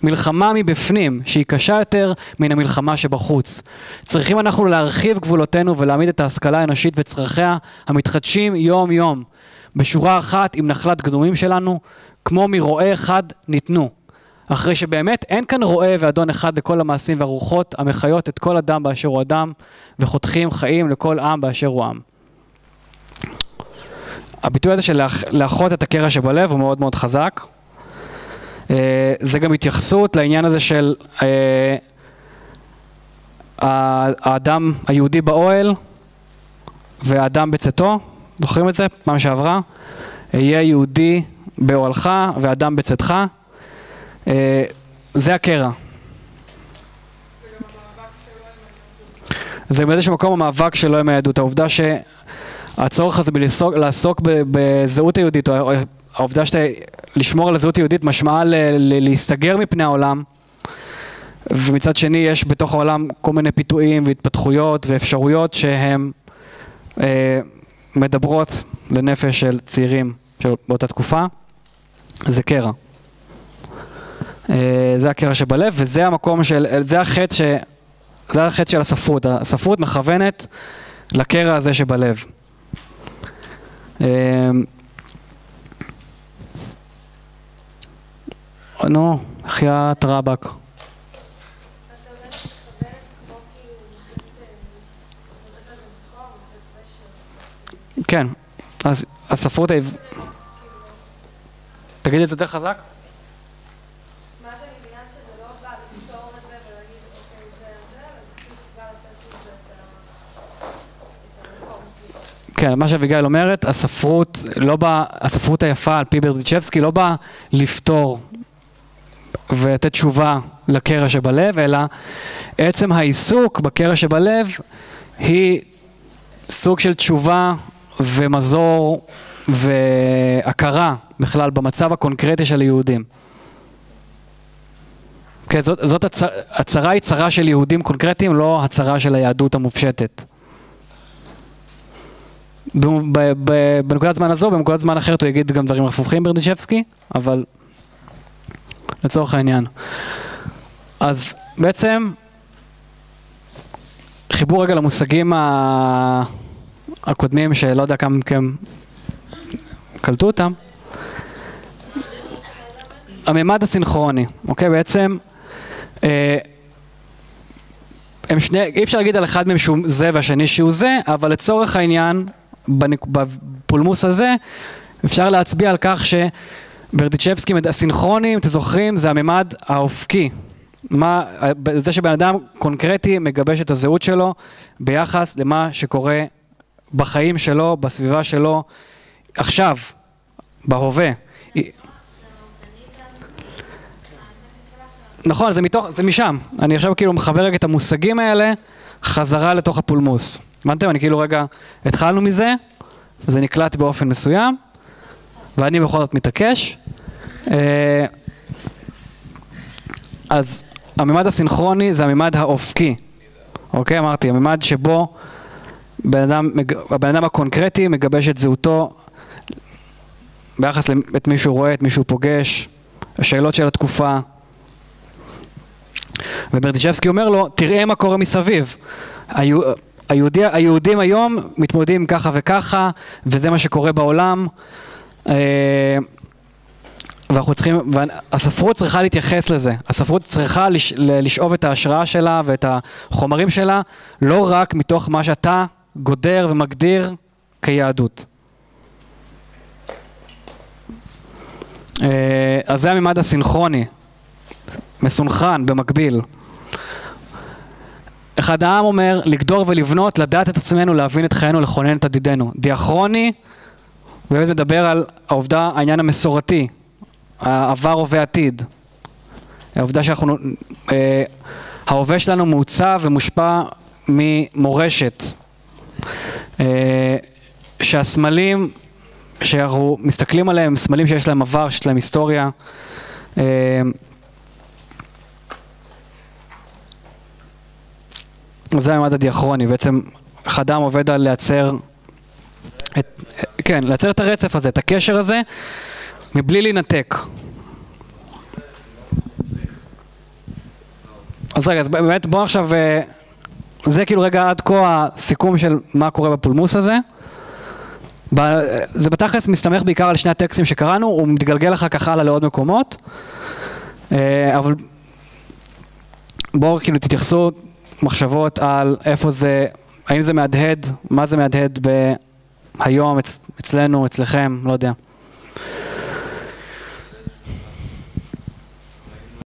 מלחמה מבפנים, שהיא קשה יותר מן המלחמה שבחוץ. צריכים אנחנו להרחיב גבולותינו ולהעמיד את ההשכלה האנושית וצרכיה המתחדשים יום-יום, בשורה אחת עם נחלת קדומים שלנו, כמו מרועה אחד ניתנו. אחרי שבאמת אין כאן רועה ואדון אחד לכל המעשים והרוחות המחיות את כל אדם באשר הוא אדם וחותכים חיים לכל עם באשר הוא עם. הביטוי הזה של לאחות את הקרע שבלב הוא מאוד מאוד חזק. אה, זה גם התייחסות לעניין הזה של אה, האדם היהודי באוהל והאדם בצאתו, זוכרים את זה? פעם שעברה? יהיה יהודי באוהלך ואדם בצאתך. אה, זה הקרע. זה באיזשהו מקום המאבק שלו עם היהדות, העובדה שהצורך הזה בלעסוק, לעסוק בזהות היהודית, או העובדה שאתה, לשמור על הזהות היהודית משמעה ל, ל, להסתגר מפני העולם, ומצד שני יש בתוך העולם כל מיני פיתויים והתפתחויות ואפשרויות שהן אה, מדברות לנפש של צעירים של באותה תקופה, זה קרע. אה, זה הקרע שבלב, וזה המקום של, זה החטא ש... זה החטא של הספרות. הספרות מכוונת לקרע הזה שבלב. נו, חייאת רבאק. כן, אז הספרות העברית... תגידי את זה יותר חזק. כן, מה שאביגיל אומרת, הספרות לא באה, הספרות היפה על פי ברדיצ'בסקי לא באה לפתור ולתת תשובה לקרע שבלב, אלא עצם העיסוק בקרע שבלב היא סוג של תשובה ומזור והכרה בכלל במצב הקונקרטי של היהודים. כן, זאת, זאת הצ... הצהרה היא צרה של יהודים קונקרטיים, לא הצהרה של היהדות המופשטת. בנקודת זמן הזו, בנקודת זמן אחרת הוא יגיד גם דברים הפוכים ברדיצ'בסקי, אבל לצורך העניין. אז בעצם, חיבור רגע למושגים ה... הקודמים, שלא יודע כמה מכם קלטו אותם. הממד הסינכרוני, אוקיי? בעצם, אה, הם שני, אי אפשר להגיד על אחד מהם שהוא זה והשני שהוא זה, אבל לצורך העניין, בפולמוס הזה, אפשר להצביע על כך שברדיצ'בסקי, הסינכרוני, אם אתם זוכרים, זה הממד האופקי. מה, זה שבן אדם קונקרטי מגבש את הזהות שלו ביחס למה שקורה בחיים שלו, בסביבה שלו, עכשיו, בהווה. נכון, זה, מתוך, זה משם. אני עכשיו כאילו מחבר רגע את המושגים האלה חזרה לתוך הפולמוס. הבנתם? אני כאילו רגע, התחלנו מזה, זה נקלט באופן מסוים, ואני בכל זאת מתעקש. אה, אז הממד הסינכרוני זה הממד האופקי, אוקיי? אמרתי, הממד שבו בן אדם, הבן אדם הקונקרטי מגבש את זהותו ביחס את מי שהוא רואה, את מי שהוא פוגש, השאלות של התקופה. וברדיצ'בסקי אומר לו, תראה מה קורה מסביב. היהודי, היהודים היום מתמודדים ככה וככה, וזה מה שקורה בעולם. אה, ואנחנו צריכים, והספרות צריכה להתייחס לזה. הספרות צריכה לש, לשאוב את ההשראה שלה ואת החומרים שלה, לא רק מתוך מה שאתה גודר ומגדיר כיהדות. אה, אז זה הממד הסינכרוני, מסונכרן במקביל. אחד העם אומר, לגדור ולבנות, לדעת את עצמנו, להבין את חיינו, לכונן את עתידנו. דיאכרוני, באמת מדבר על העובדה, העניין המסורתי, העבר, הווה, עתיד. העובדה שאנחנו, אה, ההווה שלנו מעוצב ומושפע ממורשת. אה, שהסמלים שאנחנו מסתכלים עליהם, סמלים שיש להם עבר, שיש להם היסטוריה. אה, זה הממד הדיאכרוני, בעצם חדם עובד על לייצר, את, כן, לייצר את הרצף הזה, את הקשר הזה, מבלי להינתק. אז רגע, אז באמת בואו עכשיו, אה, זה כאילו רגע עד כה הסיכום של מה קורה בפולמוס הזה. זה בתכלס מסתמך בעיקר על שני הטקסטים שקראנו, הוא מתגלגל אחר כך הלאה לעוד מקומות, אה, אבל בואו כאילו תתייחסו מחשבות על איפה זה, האם זה מהדהד, מה זה מהדהד היום אצ, אצלנו, אצלכם, לא יודע.